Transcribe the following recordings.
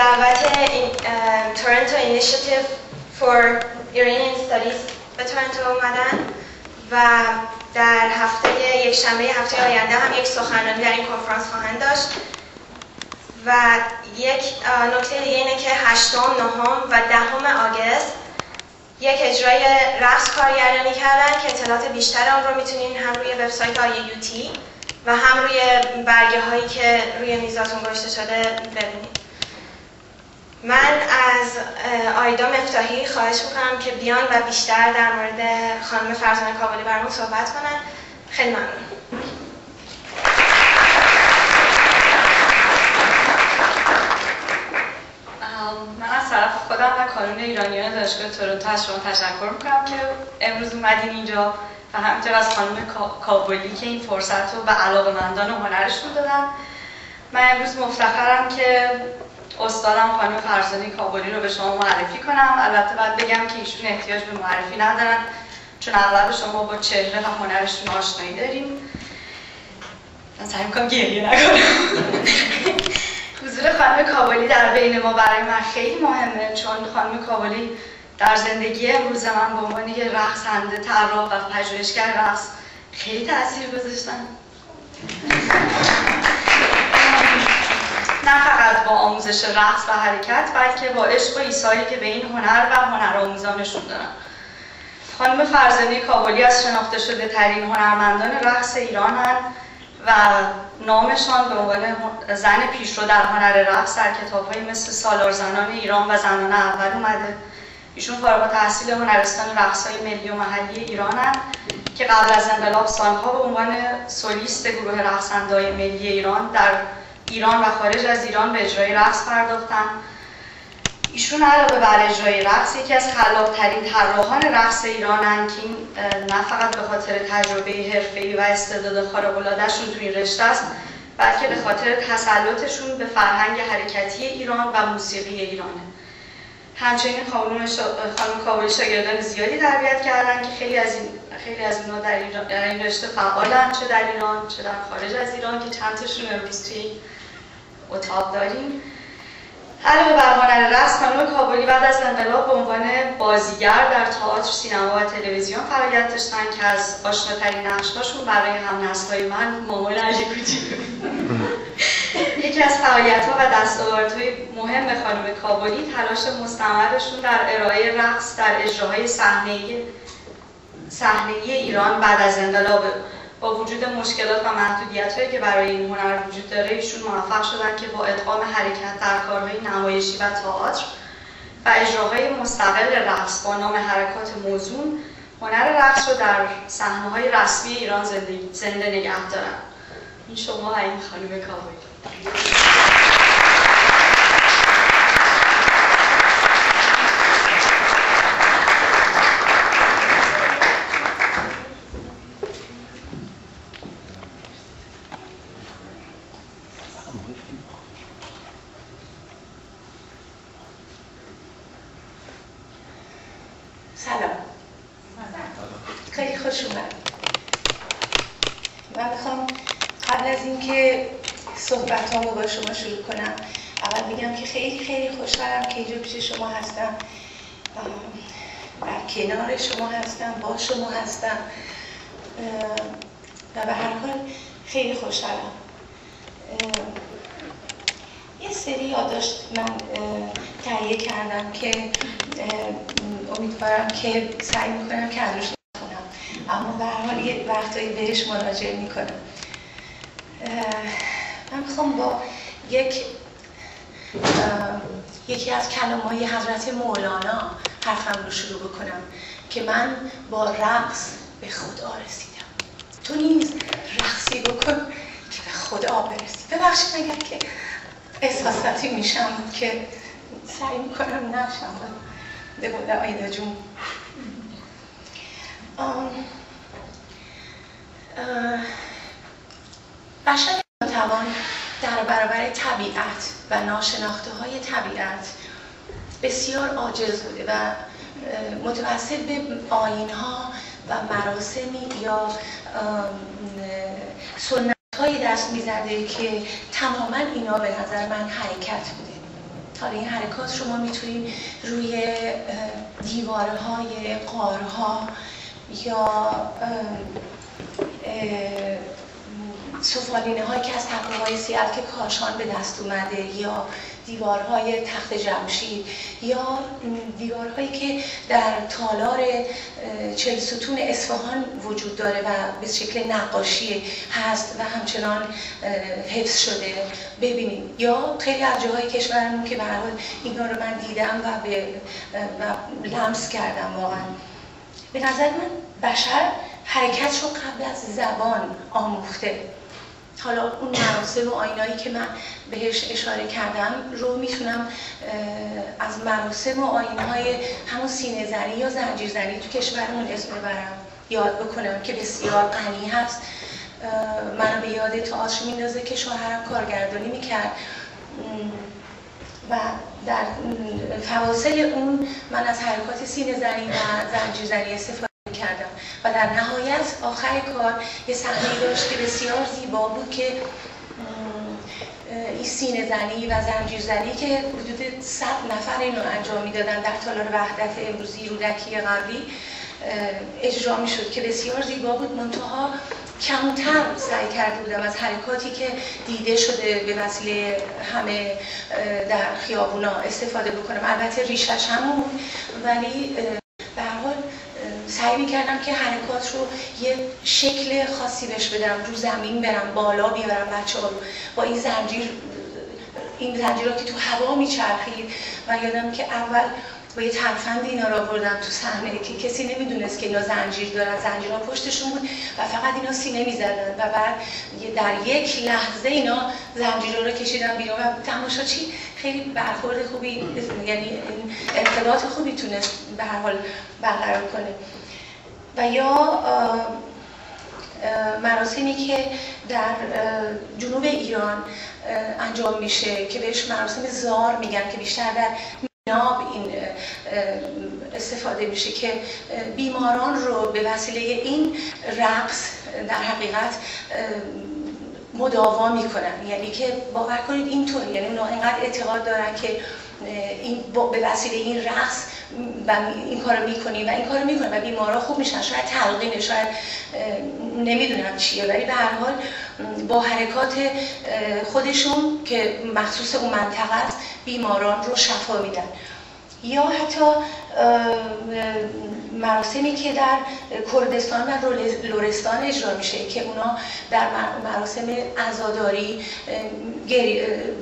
دعوت Toronto Initiative for Iranian Studies به تورنتو اومدن و در هفته یک شنبه هفته آینده هم یک سخنرانی در این کنفرانس خواهند داشت و یک نکته دیگه اینه که هشتم، نهم و دهم آگست یک اجرای رقص کارگردانی کردن که اطلاعات بیشتر آن رو می‌تونین هم روی وبسایت آی و هم روی برگه هایی که روی میزاتون گذاشته شده ببینید. من از آیدا مفتاحی خواهش می‌کنم که بیان و بیشتر در مورد خانم فرزانه کابلی برامون صحبت کنن. خیلی ممنون. من از طرف خودم و کانون ایرانیان دانشگاه تورنتو از شما تشکر می‌کنم که امروز اومدین اینجا و همینطور از خانم کابلی که این فرصت رو به علاقه مندان و هنرشون دادن. من امروز مفتخرم که استادم خانم فرزانه کابلی رو به شما معرفی کنم. البته باید بگم که ایشون احتیاج به معرفی ندارن چون اغلب شما با چهره و هنرشون آشنایی داریم من سعی می‌کنم گریه نکنم. حضور خانم کابلی در بین ما برای من خیلی مهمه چون خانم کابلی در زندگی امروز من به عنوان یه رقصنده طراح و پژوهشگر رقص خیلی تاثیر گذاشتن. نه فقط با آموزش رقص و حرکت بلکه با عشق و ایسایی که به این هنر و هنر آموزانشون دارن. خانم فرزانه کابلی از شناخته شده ترین هنرمندان رقص ایرانن و نامشان به عنوان زن پیشرو در هنر رقص در کتابهایی مثل سالار زنان ایران و زنان اول اومده. ایشون فارغ تحصیل هنرستان های ملی و محلی ایرانن که قبل از انقلاب سالها به عنوان سولیست گروه رقصندهای ملی ایران در ایران و خارج از ایران به اجرای رقص پرداختن. ایشون علاوه بر اجرای رقص یکی از خلاقترین طراحان رقص ایرانن که این نه فقط به خاطر تجربه حرفه‌ای و استعداد خارق‌العاده‌شون تو این رشته است بلکه به خاطر تسلطشون به فرهنگ حرکتی ایران و موسیقی ایرانه. همچنین خانم خانم شاگردان زیادی تربیت کردن که خیلی از این خیلی از اینا در, در این رشته فعالن چه در ایران چه در خارج از ایران که چند تاشون امروز توی اتاق داریم. علاوه بر هنر رقص خانم کابلی بعد از انقلاب به عنوان بازیگر در تئاتر سینما و تلویزیون فعالیت داشتن که از آشناترین نقشهاشون برای هم نسلهای من مامول کوچی. یکی از فعالیت ها و دستاوردهای مهم خانم کابلی تلاش مستمرشون در ارائه رقص در اجراهای صحنه صحنه ایران بعد از انقلاب. با وجود مشکلات و محدودیت هایی که برای این هنر وجود داره ایشون موفق شدن که با ادغام حرکت در کارهای نمایشی و تئاتر و اجراهای مستقل رقص با نام حرکات موزون هنر رقص رو در صحنه های رسمی ایران زنده, نگه دارن. این شما این خانم کابلی سلام خیلی خوش اومد من می‌خوام قبل از اینکه صحبت رو با شما شروع کنم اول بگم که خیلی خیلی خوشحالم که اینجا پیش شما هستم در کنار شما هستم با شما هستم و به هر حال خیلی خوشحالم یه سری یادداشت من تهیه کردم که امیدوارم که سعی می‌کنم که ازش نخونم اما به هر حال یه وقتایی بهش مراجعه می‌کنم. من می‌خوام با یک یکی از کلام های حضرت مولانا حرفم رو شروع بکنم که من با رقص به خدا رسیدم. تو نیز رقصی بکن که به خدا برسی. ببخشید اگر که احساساتی میشم که سعی می‌کنم نشم. به قول آیدا جون. بشر توان در برابر طبیعت و ناشناخته های طبیعت بسیار عاجز بوده و متوسط به آین ها و مراسمی یا سنت های دست می‌زده که تماما اینا به نظر من حرکت بوده. حالا این حرکات شما می‌تونید روی دیوارهای قارها یا سفالینه هایی که از تقوی های که کاشان به دست اومده یا دیوارهای تخت جمشید یا دیوارهایی که در تالار چل ستون اصفهان وجود داره و به شکل نقاشی هست و همچنان حفظ شده. ببینیم. یا خیلی از جاهای کشورمون که به حال اینا رو من دیدم و به لمس کردم واقعا. به نظر من بشر حرکت رو قبل از زبان آموخته. حالا اون مراسم و آینایی که من بهش اشاره کردم رو می‌تونم از مراسم و آینهای همون سینه زنی یا زنجیر زنی تو کشورمون اسم ببرم. یاد بکنم که بسیار غنی هست. منو به یاد تئاتر میندازه که شوهرم کارگردانی می‌کرد. و در فواصل اون من از حرکات سینه زنی و زنجیر زنی استفاده کردم. و در نهایت آخر کار یه صحنه داشت که بسیار زیبا بود که این سینه زنی و زنجیر زنی که حدود صد نفر اینو انجام می‌دادن در تالار وحدت امروزی رودکی قبلی اجرا می شد که بسیار زیبا بود. منتها کمتر سعی کرده بودم از حرکاتی که دیده شده به وسیله همه در خیابونا استفاده بکنم. البته ریشش همون ولی به حال سعی می‌کردم که حرکات رو یه شکل خاصی بهش بدم رو زمین برم بالا بیارم بچه ها رو. با این زنجیر این زنجیرات که تو هوا میچرخید و یادم که اول با یه ترفند اینا را بردم تو صحنه که کسی نمی‌دونست که اینا زنجیر دارن. زنجیرها پشتشون بود و فقط اینا سینه می‌زدن و بعد در یک لحظه اینا زنجیرها رو کشیدن بیرون و چی؟ خیلی برخورد خوبی یعنی ارتباط خوبی تونست به هر حال برقرار کنه. و یا مراسمی که در جنوب ایران انجام میشه که بهش مراسم زار میگن که بیشتر در این استفاده میشه که بیماران رو به وسیله این رقص در حقیقت مداوا می‌کنن. یعنی که باور کنید اینطور یعنی اونا اینقدر اعتقاد دارن که این به وسیله این رقص و این کارو می‌کنیم و این کارو می‌کنیم و بیمارا خوب میشن. شاید تلقینه شاید نمی‌دونم چیه. ولی به هر حال با حرکات خودشون که مخصوص اون منطقه بیماران رو شفا میدن. یا حتی مراسمی که در کردستان و لورستان اجرا میشه که اونا در مراسم عزاداری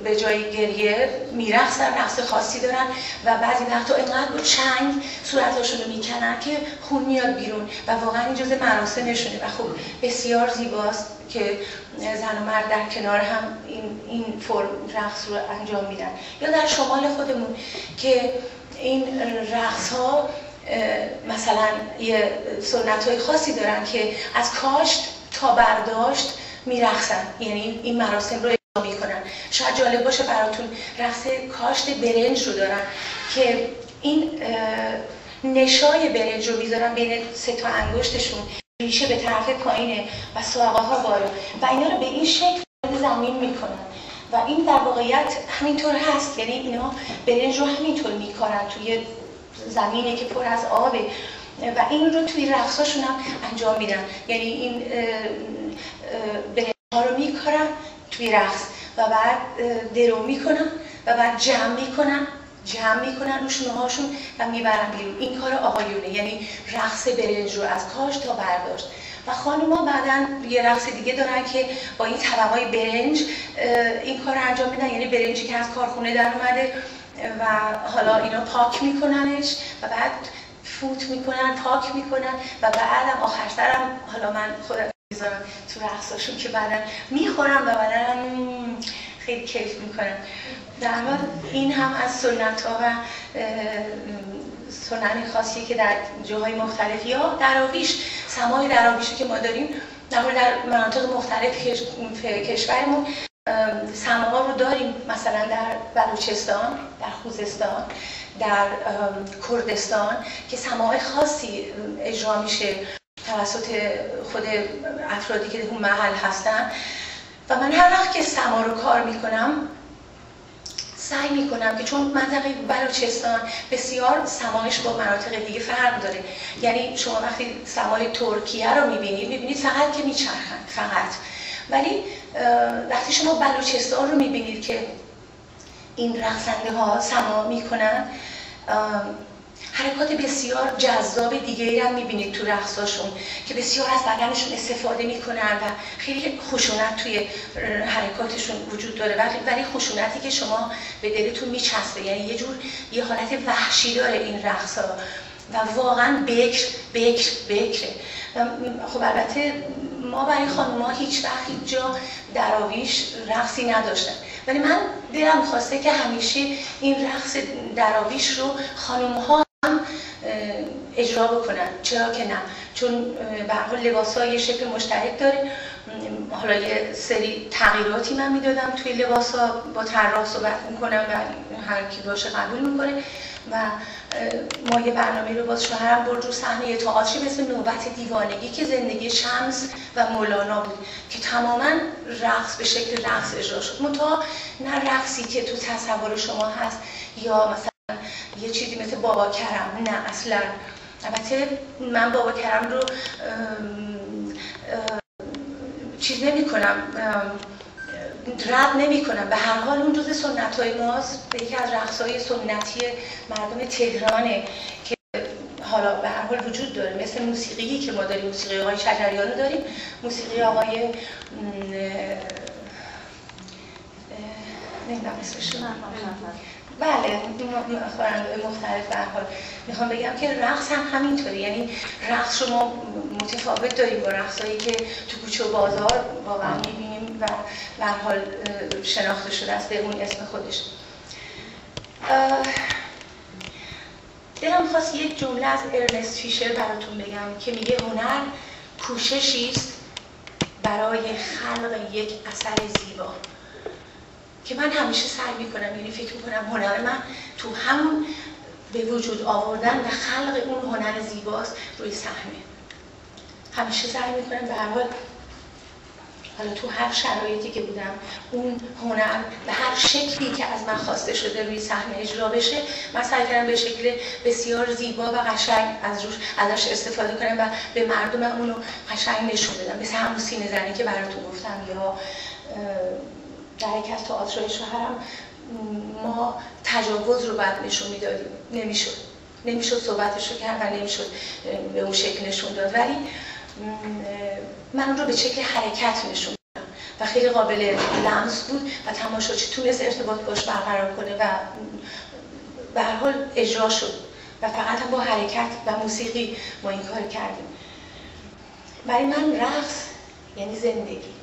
به جای گریه میرقصن رقص خاصی دارن و بعضی وقتا اینقدر با چنگ صورتاشون رو می‌کنن که خون میاد بیرون و واقعا این جز مراسمشونه. و خب بسیار زیباست که زن و مرد در کنار هم این, این فرم رقص رو انجام میدن. یا در شمال خودمون که این رقص ها مثلا یه سنت های خاصی دارن که از کاشت تا برداشت میرقصن. یعنی این مراسم رو اجرا می‌کنن. شاید جالب باشه براتون رقص کاشت برنج رو دارن که این نشای برنج رو می‌ذارن بین سه تا انگشتشون. ریشه به طرف پایینه و ساقه ها بالا و اینا رو به این شکل زمین می‌کنن. و این در واقعیت همینطور هست. یعنی اینا برنج رو همینطور میکارن توی زمینه که پر از آبه. و این رو توی رقصاشون هم انجام میدن. یعنی این برنج ها رو میکارن توی رقص و بعد درو می‌کنن و بعد جمع می‌کنن جمع می‌کنن رو هاشون و می‌برن بیرون. این کار آقایونه. یعنی رقص برنج رو از کاش تا برداشت. و خانوما بعدا یه رقص دیگه دارن که با این طبقای برنج این کار رو انجام میدن. یعنی برنجی که از کارخونه در اومده و حالا اینا پاک میکننش و بعد فوت می‌کنن پاک می‌کنن و بعدم آخر سرم حالا من خودم می‌ذارم تو رقصاشون که بعدا می‌خورم و بعدا خیلی کیف می‌کنم. در حال این هم از سنت ها و سنن خاصی که در جاهای مختلف یا دراویش سمای دراویشی که ما داریم در در مناطق مختلف کشورمون سماها رو داریم. مثلا در بلوچستان در خوزستان در کردستان که سماهای خاصی اجرا میشه توسط خود افرادی که اون محل هستن. و من هر وقت که سما رو کار می‌کنم سعی می‌کنم که چون منطقه بلوچستان بسیار سمایش با مناطق دیگه فرق داره. یعنی شما وقتی سمای ترکیه رو می‌بینید می‌بینید فقط که میچرخن فقط. ولی وقتی شما بلوچستان رو می‌بینید که این رقصنده ها سما می‌کنن حرکات بسیار جذاب دیگه هم می‌بینید تو رقصاشون که بسیار از بدنشون استفاده می‌کنن و خیلی خشونت توی حرکاتشون وجود داره. ولی خشونتی که شما به دلتون میچسبه. یعنی یه جور یه حالت وحشی داره این رقص و واقعا بکر بکر بکره. خب البته ما برای خانوما هیچ وقت جا دراویش رقصی نداشتن. ولی من دلم خواسته که همیشه این رقص دراویش رو خانم ها اجرا بکنن. چرا که نه؟ چون به حال لباس ها یه شکل مشترک داره حالا یه سری تغییراتی من می‌دادم توی لباس ها با طراح صحبت می‌کنم و هر کی باشه قبول می‌کنه. و ما یه برنامه رو باز شوهرم برد رو صحنه تئاتری مثل نوبت دیوانگی که زندگی شمس و مولانا بود که تماما رقص به شکل رقص اجرا شد. منتها نه رقصی که تو تصور شما هست یا مثلا یه چیزی مثل بابا کرم نه اصلا البته من بابا کرم رو چیز نمی کنم رد نمی کنم. به هر حال اون جز سنت های ماست به یکی از رقص های سنتی مردم تهرانه که حالا به هر حال وجود داره. مثل موسیقی که ما داریم موسیقی آقای شجریان رو داریم. موسیقی آقای نمی‌دونم اسمش بله خواننده مختلف حال می‌خوام بگم که رقص هم همینطوره یعنی رقص رو ما متفاوت داریم با رقصایی که تو کوچه و بازار واقعا می‌بینیم و به حال شناخته شده است به اون اسم خودش. دلم خواست یک جمله از ارنست فیشر براتون بگم که میگه هنر کوششی است برای خلق یک اثر زیبا. که من همیشه سعی می‌کنم یعنی فکر می‌کنم هنر من تو همون به وجود آوردن و خلق اون هنر زیباست روی صحنه همیشه سعی می‌کنم به هر حال حالا تو هر شرایطی که بودم اون هنر به هر شکلی که از من خواسته شده روی صحنه اجرا بشه من سعی کردم به شکل بسیار زیبا و قشنگ از روش ازش استفاده کنم و به مردم اونو قشنگ نشون بدم. مثل همون سینه زنی که براتون گفتم یا در یک از تئاترهای شوهرم ما تجاوز رو بعد نشون می‌دادیم. نمی‌شد. نمی‌شد صحبتش رو کرد و نمی‌شد به اون شکل نشون داد. ولی من رو به شکل حرکت نشون و خیلی قابل لمس بود و تماشاچی تونست ارتباط باش برقرار کنه و به حال اجرا شد. و فقط با حرکت و موسیقی ما این کار کردیم. برای من رقص یعنی زندگی.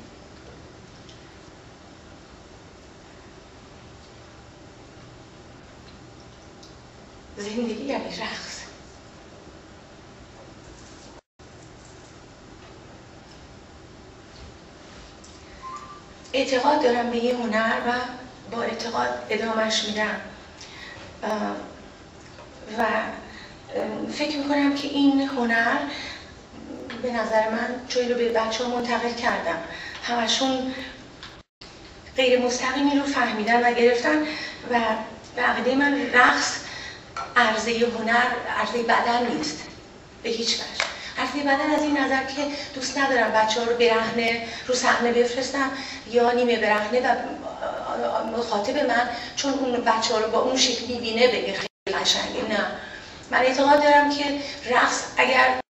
زندگی یعنی رقص اعتقاد دارم به یه هنر و با اعتقاد ادامش میدم. و فکر می‌کنم که این هنر به نظر من چون رو به بچه ها منتقل کردم. همشون غیر مستقیمی رو فهمیدن و گرفتن و به عقیده من رقص عرضه هنر عرضه بدن نیست. به هیچ وجه. عرضه بدن از این نظر که دوست ندارم بچه ها رو برهنه رو صحنه بفرستم یا نیمه برهنه و مخاطب من چون اون بچه ها رو با اون شکل می‌بینه بگه خیلی قشنگه. نه. من اعتقاد دارم که رقص اگر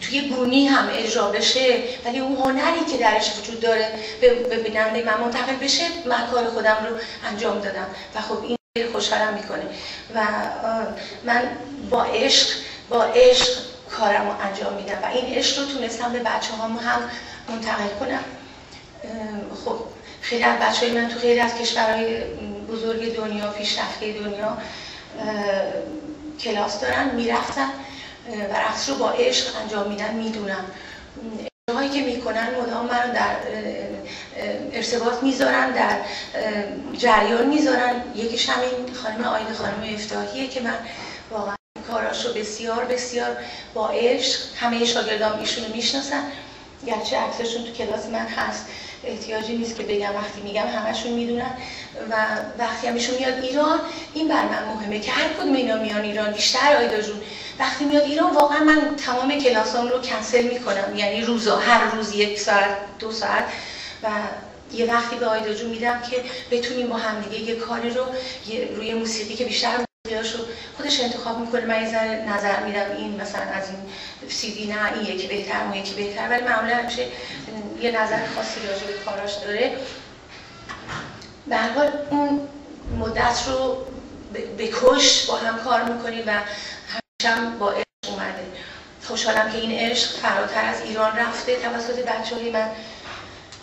توی گونی هم اجرا بشه ولی اون هنری که درش وجود داره به بیننده من منتقل بشه من کار خودم رو انجام دادم. و خب این خوشحالم می‌کنه و من با عشق با عشق کارم رو انجام میدم. و این عشق رو تونستم به بچه هم هم منتقل کنم. خب خیلی از بچه های من تو خیلی از کشورهای بزرگ دنیا پیشرفته دنیا کلاس دارن می‌رفتن. و رقص رو با عشق انجام میدن می‌دونم. هایی که می‌کنن مدام من در ارتباط می‌ذارن در جریان می‌ذارن. یکیش همین خانم آید خانم افتاحیه که من واقعا کاراشو بسیار بسیار با عشق همه شاگردان ایشونو می‌شناسن. گرچه عکسشون تو کلاس من هست. احتیاجی نیست که بگم. وقتی میگم همشون می‌دونن و وقتی همیشون میاد ایران این بر من مهمه که هر کدوم اینا میان ایران. بیشتر آیدا جون وقتی میاد ایران واقعا من تمام کلاسام رو کنسل می‌کنم. یعنی روزا هر روز یک ساعت دو ساعت. و یه وقتی به آیدا جون میدم که بتونیم با همدیگه یه کاری رو روی موسیقی که بیشتر موسیقیاشو خودش انتخاب می‌کنه من یه نظر میدم این مثلا از این سی نه این یکی بهتر اون یکی بهتر ولی معمولا همیشه یه نظر خاصی راجع به کاراش داره. به هر حال اون مدت رو بکش با هم کار می‌کنیم و همیشه هم با عشق اومده. خوشحالم که این عشق فراتر از ایران رفته توسط بچه های من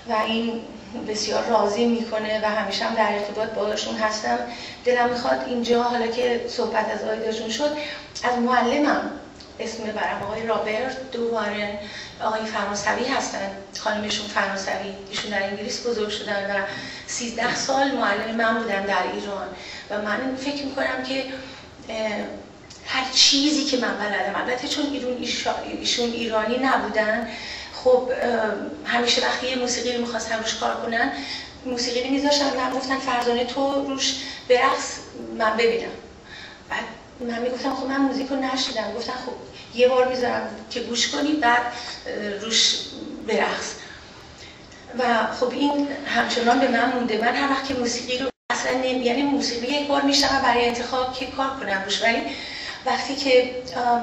و این بسیار راضی می‌کنه و همیشه هم در ارتباط باشون هستم. دلم می‌خواد اینجا حالا که صحبت از آیداشون شد از معلمم اسم برم آقای رابرت دوباره آقای فرانسوی هستن خانمشون فرانسوی. ایشون در انگلیس بزرگ شدن و 13 سال معلم من بودن در ایران. و من فکر می‌کنم که هر چیزی که من بلدم البته چون ایرون ایشون ایرانی نبودن خب همیشه وقتی یه موسیقی رو روش کار کنن موسیقی رو میذاشتن و گفتن فرزانه تو روش برقص من ببینم. بعد من می‌گفتم خب من موزیک رو نشیدم. گفتن خب یه بار می‌ذارم که گوش کنی بعد روش برقص. و خب این همچنان به من مونده. من هر وقت که موسیقی رو اصلا نمی یعنی موسیقی یک بار میشنم برای انتخاب که کار کنم روش. ولی وقتی که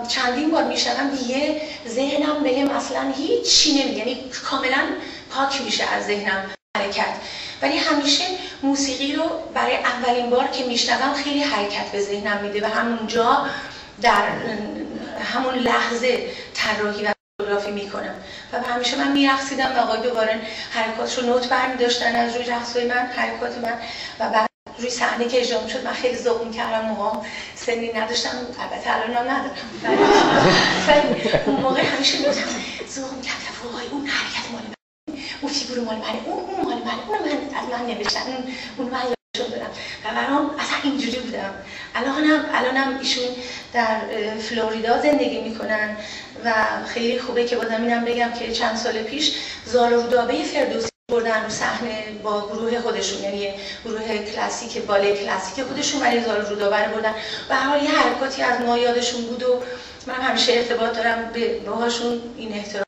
چندین بار میشنم دیگه ذهنم بهم اصلا هیچی نمی یعنی کاملا پاک میشه از ذهنم حرکت. ولی همیشه موسیقی رو برای اولین بار که میشنوم خیلی حرکت به ذهنم میده و همونجا در همون لحظه طراحی و فوتوگرافی می‌کنم. و همیشه من میرقصیدم و آقای دوباره حرکاتش رو نوت برمی داشتن از روی رقصهای من حرکات من. و بعد روی صحنه که اجرا شد من خیلی ذوق کردم موقع سنی نداشتم البته الان ندارم. ولی اون موقع همیشه گفتم ذوق کردم وای اون حرکت مال من اون فیگور مال منه. اون اون مال من اون من از من نوشتن. اون اون من یادشون دارم و برام اصلا اینجوری بودم. الانم الانم ایشون در فلوریدا زندگی می‌کنن و خیلی خوبه که بازم اینم بگم که چند سال پیش زال و رودابه فردوسی بردن رو صحنه با گروه خودشون یعنی گروه کلاسیک باله کلاسیک خودشون ولی زال رودابه بردن. و هر یه حرکاتی از ما یادشون بود و من همیشه ارتباط دارم به باهاشون این احترام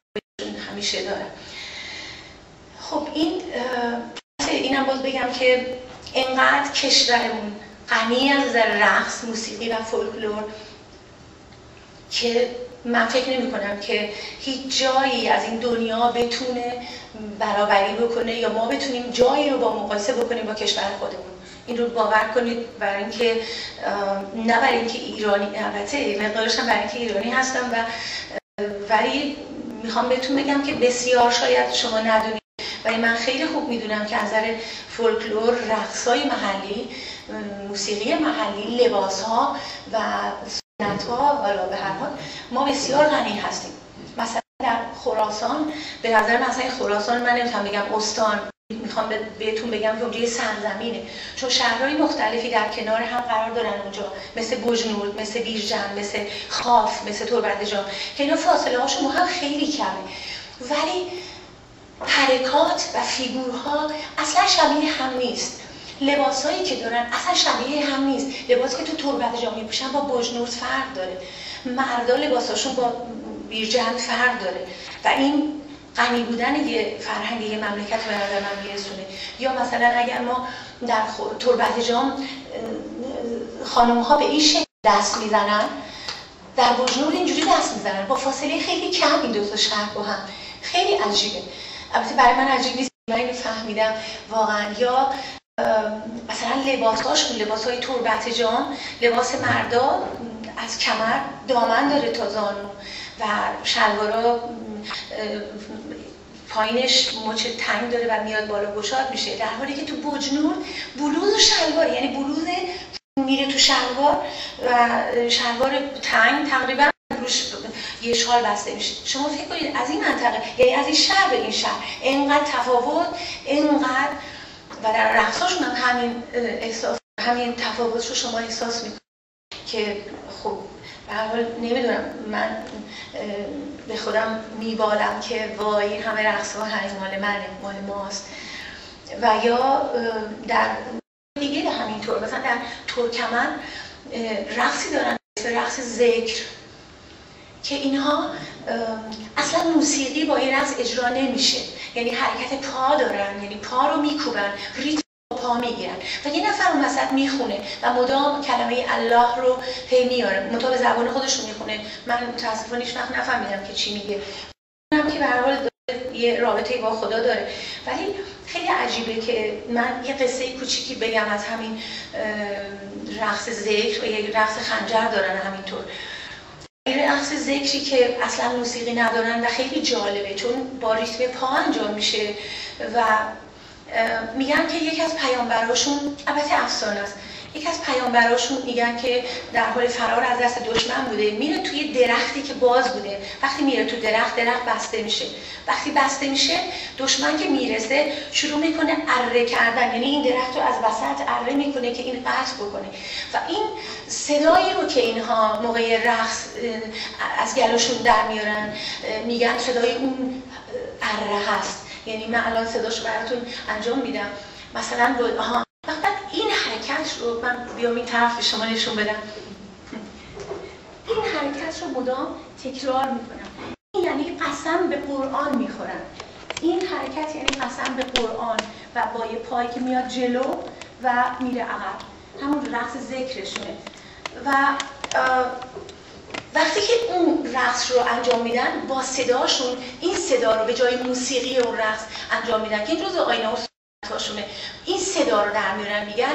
همیشه دارم. خب این اینم باز بگم که انقدر کشورمون غنی از رقص موسیقی و فولکلور که من فکر نمی کنم که هیچ جایی از این دنیا بتونه برابری بکنه یا ما بتونیم جایی رو با مقایسه بکنیم با کشور خودمون. این رو باور کنید برای اینکه نه برای اینکه ایرانی البته مقدارش هم برای اینکه ایرانی هستم و ولی می‌خوام بهتون بگم که بسیار شاید شما ندونید. ولی من خیلی خوب می‌دونم که از نظر فولکلور رقصای محلی موسیقی محلی لباس ها و ها حالا به هر حال ما بسیار غنی هستیم. مثلا در خراسان به نظر مثلا خراسان من نمی‌تونم بگم استان می‌خوام بهتون بگم که اونجا سرزمینه. چون شهرهای مختلفی در کنار هم قرار دارن اونجا. مثل بجنور مثل بیرجن مثل خاف مثل تربتجان که اینا فاصله هاشون هم خیلی کمه. ولی حرکات و فیگورها اصلا شبیه هم نیست. لباسایی که دارن اصلا شبیه هم نیست. لباسی که تو تربت جا میپوشن با بجنورد فرق داره. مردا لباساشون با بیرجند فرق داره. و این غنی بودن یه فرهنگ یه مملکت به نظر من میرسونه. یا مثلا اگر ما در تربت جام خانم ها به این شکل دست می‌زنن در بجنور اینجوری دست می‌زنن. با فاصله خیلی کم این دو تا شهر با هم. خیلی عجیبه. البته برای من عجیب نیست من اینو فهمیدم واقعا. یا مثلا لباساشون لباس های تربت جان لباس مردا از کمر دامن داره تا زانو و شلوارا پایینش مچ تنگ داره و میاد بالا گشاد میشه. در حالی که تو بجنور بلوز و شلوار یعنی بلوز میره تو شلوار و شلوار تنگ تقریبا روش یه شال بسته میشه. شما فکر کنید از این منطقه یعنی از این شهر به این شهر اینقدر تفاوت اینقدر و در رقصاشون هم همین احساس همین تفاوت رو شما احساس می‌کنید که خب حال نمی‌دونم من به خودم میبالم که وای همه رقص ها مال منه مال ماست. و یا در دیگه همینطور مثلا در ترکمن رقصی دارن به رقص ذکر که اینها اصلا موسیقی با این رقص اجرا نمیشه. یعنی حرکت پا دارن یعنی پا رو میکوبن ریتم پا می‌گیرن. و یه نفر اون وسط می‌خونه و مدام کلمه الله رو پی میاره. مطابق زبان خودش رو می‌خونه. من متاسفانه هیچ وقت نفهمیدم که چی میگه. هم که به هر حال یه رابطه با خدا داره. ولی خیلی عجیبه که من یه قصه کوچیکی بگم از همین رقص ذکر و یه رقص خنجر دارن همینطور. رقص ذکری که اصلا موسیقی ندارن و خیلی جالبه چون با ریتم پا انجام میشه و میگن که یکی از پیامبراشون البته افسانه است یکی از پیامبراشون میگن که در حال فرار از دست دشمن بوده. میره توی درختی که باز بوده. وقتی میره تو درخت درخت بسته میشه. وقتی بسته میشه دشمن که می‌رسه شروع می‌کنه اره کردن. یعنی این درخت رو از وسط اره می‌کنه که این قطع بکنه. و این صدایی رو که اینها موقع رقص از گلوشون در میارن میگن صدای اون اره هست. یعنی من الان صداشو براتون انجام میدم. مثلا ها فقط حرکت رو من بیام این طرف به شما نشون بدم. این حرکت رو مدام تکرار می‌کنم. این یعنی قسم به قرآن می‌خورم. این حرکت یعنی قسم به قرآن و با یه پایی که میاد جلو و میره عقب. همون رقص ذکرشونه. و وقتی که اون رقص رو انجام میدن با صداشون این صدا رو به جای موسیقی اون رقص انجام میدن. که این جزء آینه و این صدا رو در میارن میگن.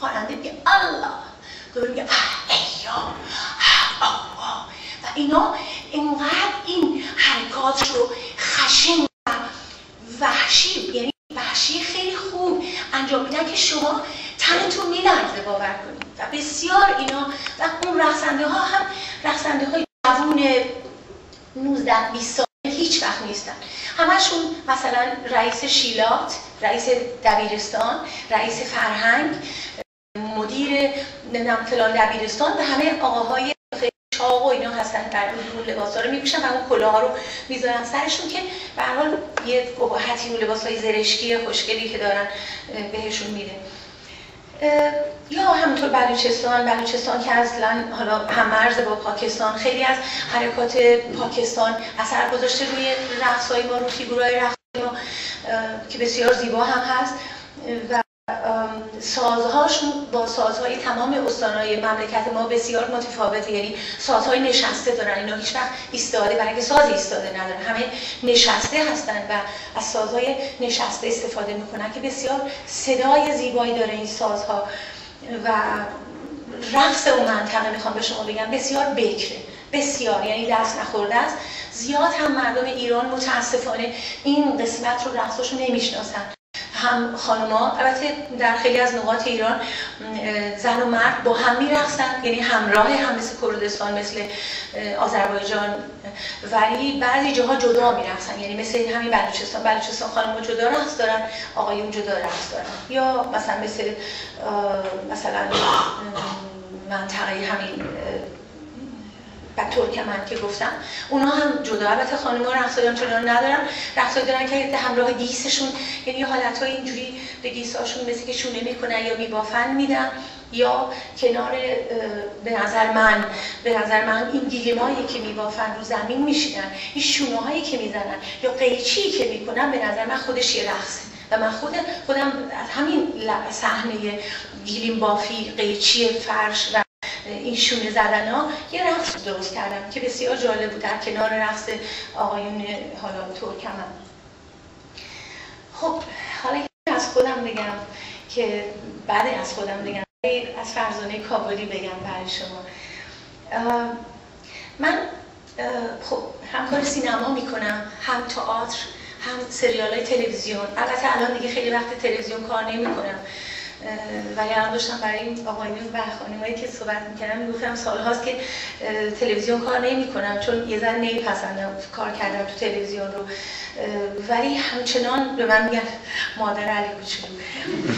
خواننده میگه الله دور میگه و اینا اینقدر این حرکات رو خشن و وحشی یعنی وحشی خیلی خوب انجام میدن که شما تنتون میلرزه باور کنید و بسیار اینا و اون رقصنده ها هم رقصنده های جوون 19 20 ساله هیچ وقت نیستن همشون مثلا رئیس شیلات رئیس دبیرستان رئیس فرهنگ مدیر نمی‌دونم فلان دبیرستان و همه آقاهای چاق و اینا هستن در اون لباسا رو میپوشن و اون کلاه ها رو می‌ذارن سرشون که به حال یه اباحتی اون زرشکی خوشگلی که دارن بهشون میده. یا همینطور بلوچستان بلوچستان که اصلا حالا هم مرز با پاکستان خیلی از حرکات پاکستان اثر گذاشته روی رقصای ما رو فیگورای رقصای ما که بسیار زیبا هم هست. و سازهاشون با سازهای تمام استانهای مملکت ما بسیار متفاوته. یعنی سازهای نشسته دارن. اینا هیچ وقت ایستاده برای که ساز ایستاده ندارن. همه نشسته هستن و از سازهای نشسته استفاده می‌کنن که بسیار صدای زیبایی داره این سازها. و رقص اون منطقه می‌خوام به شما بگم بسیار بکره. بسیار. یعنی دست نخورده است. زیاد هم مردم ایران متاسفانه این قسمت رو رقصشو نمی‌شناسن. هم خانما البته در خیلی از نقاط ایران زن و مرد با هم میرقصن یعنی همراه هم مثل کردستان مثل آذربایجان ولی بعضی جاها جدا میرقصن یعنی مثل همین بلوچستان. بلوچستان خانم‌ها جدا رقص دارن آقایون جدا رقص دارن. یا مثلا مثل مثلا منطقه همین و ترکمن که گفتم اونا هم جدا البته خانم‌ها رقصای چنان ندارن رقصای دارن که همراه گیسشون یعنی حالت‌های اینجوری به گیساشون مثل که شونه می‌کنن یا میبافن میدن یا کنار به نظر من به نظر من این گیلیمایی که میبافن رو زمین میشینن این شونه هایی که می‌زنن یا قیچی که می‌کنن به نظر من خودش یه رقصه. و من خود خودم از همین صحنه گیلیم بافی قیچی فرش و این شونه زدن ها یه رقص درست کردم که بسیار جالب بود در کنار رقص آقایون حالا ترکمن. خب حالا از خودم بگم که بعد از خودم بگم از فرزانه کابلی بگم برای شما. من خب هم کار سینما می‌کنم هم تئاتر هم سریال های تلویزیون. البته الان دیگه خیلی وقت تلویزیون کار نمی‌کنم. الان داشتم برای این آقایون و خانمایی که صحبت می‌کردم می‌گفتم سال هاست که تلویزیون کار نمی کنم چون یه ذره نمیپسندم کار کردم تو تلویزیون رو. ولی همچنان به من میگن مادر علی کوچولو.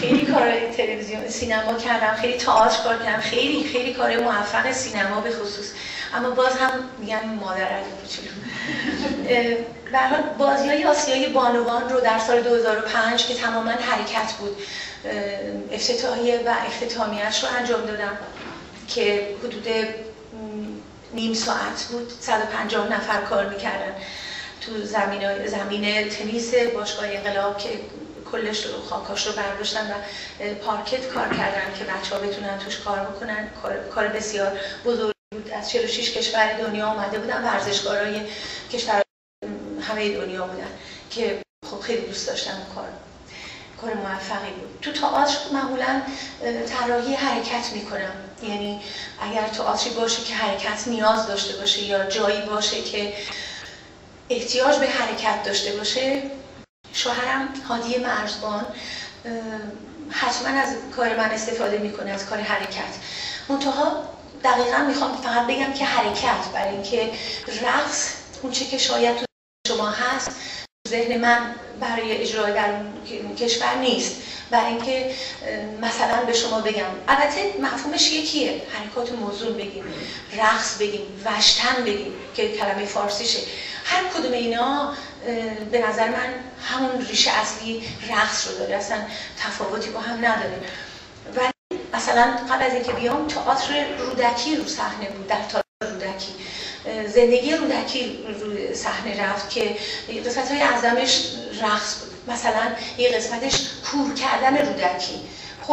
خیلی کار تلویزیون سینما کردم خیلی تئاتر کار کردم خیلی خیلی کار موفق سینما به خصوص. اما باز هم میگن مادر علی کوچولو. به حال بازی های آسیایی بانوان رو در سال 2005 که تماما حرکت بود افتتاحیه و اختتامیش رو انجام دادم که حدود نیم ساعت بود. 150 نفر کار می‌کردن تو زمین, زمین تنیس باشگاه انقلاب که کلش رو خاکاش رو برداشتن و پارکت کار کردن که بچه ها بتونن توش کار بکنن. کار بسیار بزرگ بود. از 46 کشور دنیا آمده بودن ورزشکارای کشور همه دنیا بودن که خب خیلی دوست داشتم کار کار موفقی بود. تو تئاتر معمولا طراحی حرکت می‌کنم. یعنی اگر تئاتری باشه که حرکت نیاز داشته باشه یا جایی باشه که احتیاج به حرکت داشته باشه شوهرم هادی مرزبان حتما از کار من استفاده می‌کنه از کار حرکت. منتها دقیقا می‌خوام فقط بگم که حرکت برای اینکه رقص اون چه که شاید تو شما هست ذهن من برای اجرای در کشور نیست. برای اینکه مثلا به شما بگم. البته مفهومش یکیه. حرکات موضوع بگیم رقص بگیم وشتن بگیم که کلمه فارسیشه. هر کدوم اینا به نظر من همون ریشه اصلی رقص رو داره. اصلا تفاوتی با هم نداره. ولی مثلا قبل از اینکه بیام تئاتر رودکی رو صحنه بود در تئاتر رودکی. زندگی رودکی رو صحنه رفت که قسمت های اعظمش رقص بود. مثلا یه قسمتش کور کردن رودکی. خب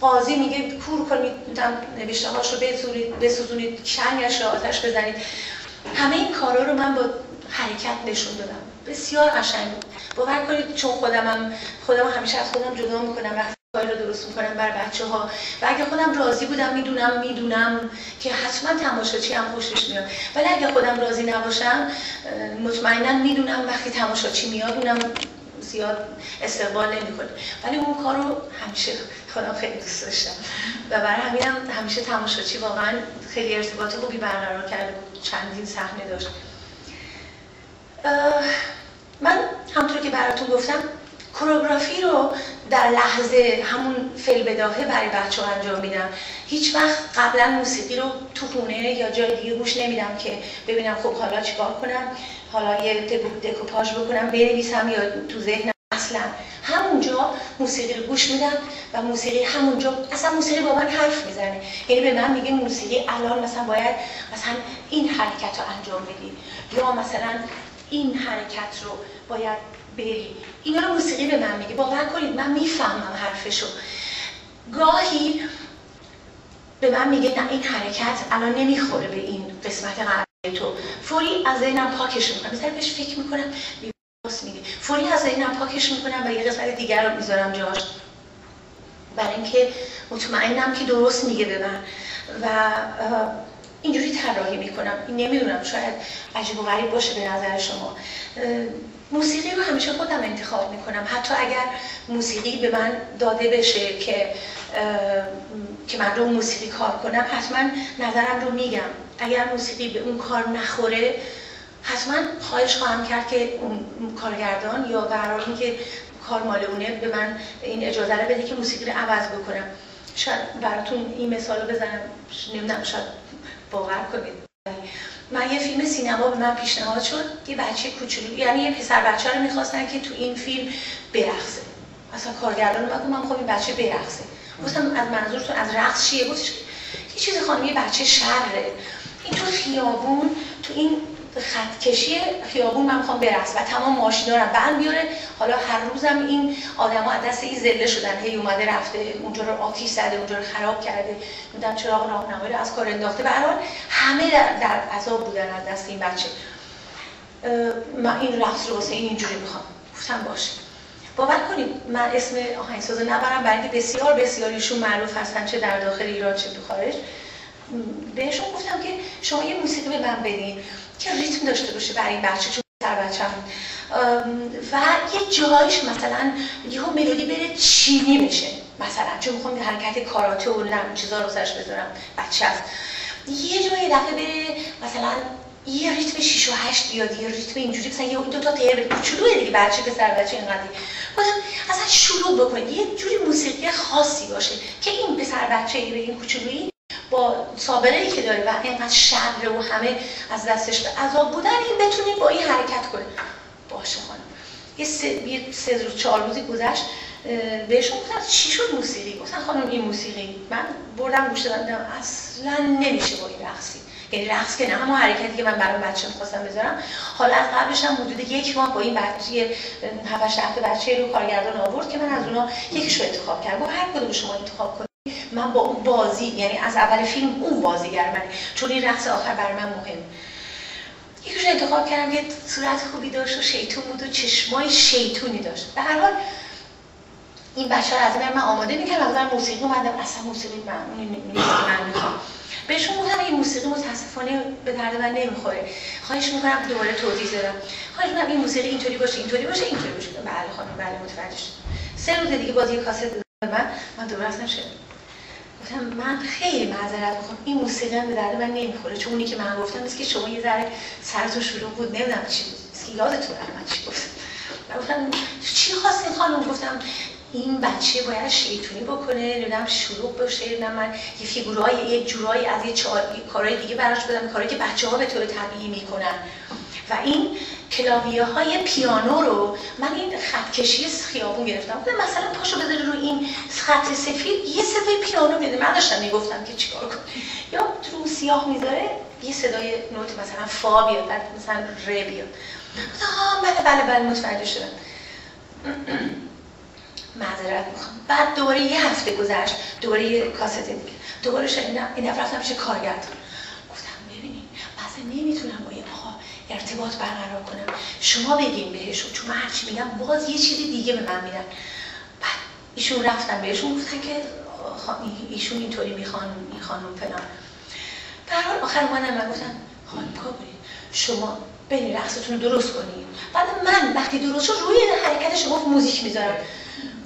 قاضی میگه کور کنید نوشته هاش رو بسوزونید شنگش رو آتش بزنید. همه این کارا رو من با حرکت نشون دادم. بسیار قشنگ بود. باور کنید چون خودمم خودم همیشه از خودم جدا می‌کنم وقتی کاری رو درست می‌کنم بر بچه ها و اگه خودم راضی بودم می‌دونم می‌دونم که حتما تماشاچی هم خوشش میاد. ولی اگه خودم راضی نباشم مطمئنا می‌دونم وقتی تماشاچی میاد اونم زیاد استقبال نمی‌کنه. ولی اون کار رو همیشه خودم خیلی دوست داشتم. و برای همینم همیشه تماشاچی واقعا خیلی ارتباط خوبی برقرار کرده بود. چندین صحنه داشت. من همطور که براتون گفتم کوروگرافی رو در لحظه همون فیل بداهه برای بچه ها انجام میدم. هیچ وقت قبلا موسیقی رو تو خونه یا جای دیگه گوش نمیدم که ببینم خب حالا چیکار کنم حالا یه دکوپاژ بکنم بنویسم یا تو ذهنم اصلا. همونجا موسیقی رو گوش میدم و موسیقی همونجا اصلا موسیقی با من حرف می‌زنه. یعنی به من میگه موسیقی الان مثلا باید مثلا این حرکت رو انجام بدی. یا مثلا این حرکت رو باید بری. اینا رو موسیقی به من میگه باور کنید من می‌فهمم حرفشو. گاهی به من میگه نه این حرکت الان نمی‌خوره به این قسمت قلب تو. فوری از ذهنم پاکش می‌کنم. مثلا بهش فکر می‌کنم میگه. فوری از ذهنم پاکش می‌کنم و یه قسمت دیگر رو می‌ذارم جاش برای اینکه مطمئنم که درست میگه به من. و اینجوری طراحی می‌کنم. این نمی‌دونم شاید عجیب و غریب باشه به نظر شما. موسیقی رو همیشه خودم انتخاب می‌کنم. حتی اگر موسیقی به من داده بشه که که من رو موسیقی کار کنم حتما نظرم رو میگم. اگر موسیقی به اون کار نخوره حتما خواهش خواهم کرد که اون کارگردان یا قرار که کار مال اونه به من این اجازه رو بده که موسیقی رو عوض بکنم. شاید براتون این مثال رو بزنم. نمی‌دونم شاید باور کنید. من یه فیلم سینما به من پیشنهاد شد یه بچه کوچولو یعنی یه پسر بچه رو می‌خواستن که تو این فیلم برقصه. اصلا کارگردان من خب این بچه برقصه. گفتم از منظورتون از رقص چیه؟ گفتش یه چیز خانم یه بچه شره. این تو خیابون تو این خط کشی خیابون من می‌خوام برقص و تمام ماشینا رو بند بیاره حالا هر روزم این آدما از دست این زله شدن. هی اومده رفته اونجا رو آتیش زده اونجا رو خراب کرده. می‌دونم چراغ راهنمایی رو از کار انداخته. به همه در, در عذاب بودن از دست این بچه. من این رقص رو واسه این اینجوری می‌خوام. گفتم باشه. باور کنید من اسم آهنگساز نبرم. برای اینکه بسیار بسیار ایشون معروف هستن چه در داخل ایران چه تو خارج. بهشون گفتم که شما یه موسیقی به من بدین. که ریتم داشته باشه برای این بچه؟ چون سر بچه هم. و یه جایش مثلا یه ملودی بره چینی بشه مثلا. چون می‌خوام حرکت کاراته و نم چیزا رو سرش بذارم بچه هست. یه جایی دفعه بره مثلا یه ریتم 6 و 8 بیاد یه ریتم اینجوری مثلا یه دو تا تیر کوچولو دیگه بچه پسر بچه اینقدر گفتم اصلا شروع بکنید. یه جوری موسیقی خاصی باشه که این پسر بچه ای به این کوچولویی با سابقه ای که داره و اینقدر شر و همه از دستش به عذاب بودن این بتونه با این حرکت کنه باشه خانم. یه سه, سه روز چهار روزی گذشت بهشون گفتم چی شد موسیقی؟ گفتن خانم این موسیقی. من بردم گوش دادم اصلا نمیشه با این رقصی. یعنی رقص که نه اما حرکتی که من برای بچه خواستم بذارم. حالا از قبلش هم حدود یک ماه با این بچه 7 8 بچه رو کارگردان آورد که من از اونا یکیشو انتخاب کردم. گفت هر کدوم شما انتخاب من با اون بازی یعنی از اول فیلم اون بازیگر منه چون این رقص آخر برای من مهم. یکیش انتخاب کردم یه صورت خوبی داشت و شیطون بود و چشمای شیطونی داشت. به هر حال این بچه از من آماده می‌کردم از موسیقی اومدم اصلا موسیقی من من بهشون گفتم این موسیقی متاسفانه به درد من نمی‌خوره. خواهش می‌کنم دوباره توضیح بدم خواهش می‌کنم این موسیقی اینطوری باشه اینطوری باشه اینطوری باشه. بله خانم بله متوجه شدم. سه روز دیگه باز یه کاست من من دوباره اصلا شد. گفتم من خیلی معذرت می‌خوام. این موسیقی به درد من نمی‌خوره. چون اونی که من گفتم است که شما یه ذره سرتون شروع بود. نمی‌دونم چی بود. یادتون من چی گفتم. گفتم چی خواستین خانم؟ گفتم این بچه باید شیطونی بکنه. نمی‌دونم شروع باشه. نمی‌دونم من یه فیگورای یه جورایی از یه کارهای دیگه براش بدم. کارهایی که بچه ها به طور طبیعی می‌کنن. و این کلاویه های پیانو رو من این خط کشی خیابون گرفتم. مثلا پاشو بذاری رو این خط سفید یه صدای پیانو میده. من داشتم می‌گفتم که چیکار کن یا رو سیاه می‌ذاره یه صدای نوت مثلا فا بیاد بعد مثلا ر بیاد. بله بله بله متوجه شدم. معذرت می‌خوام. بعد دوباره یه هفته گذشت دوباره یه کاست دیگه. دوباره شنیدم این دفعه رفتم پیش کارگردان. گفتم ببینید مثلا نمی‌تونم با ارتباط برقرار کنم. شما بگین بهشون چون من هرچی میگم باز یه چیزی دیگه به من میدن. بعد ایشون رفتن بهشون گفتن که ایشون اینطوری می‌خوان این خانم فلان. در حال آخر اومدن من گفتن خانم کابری شما برین رقصتون رو درست کنید بعد من وقتی درست شد روی حرکت شما موزیک می‌ذارم.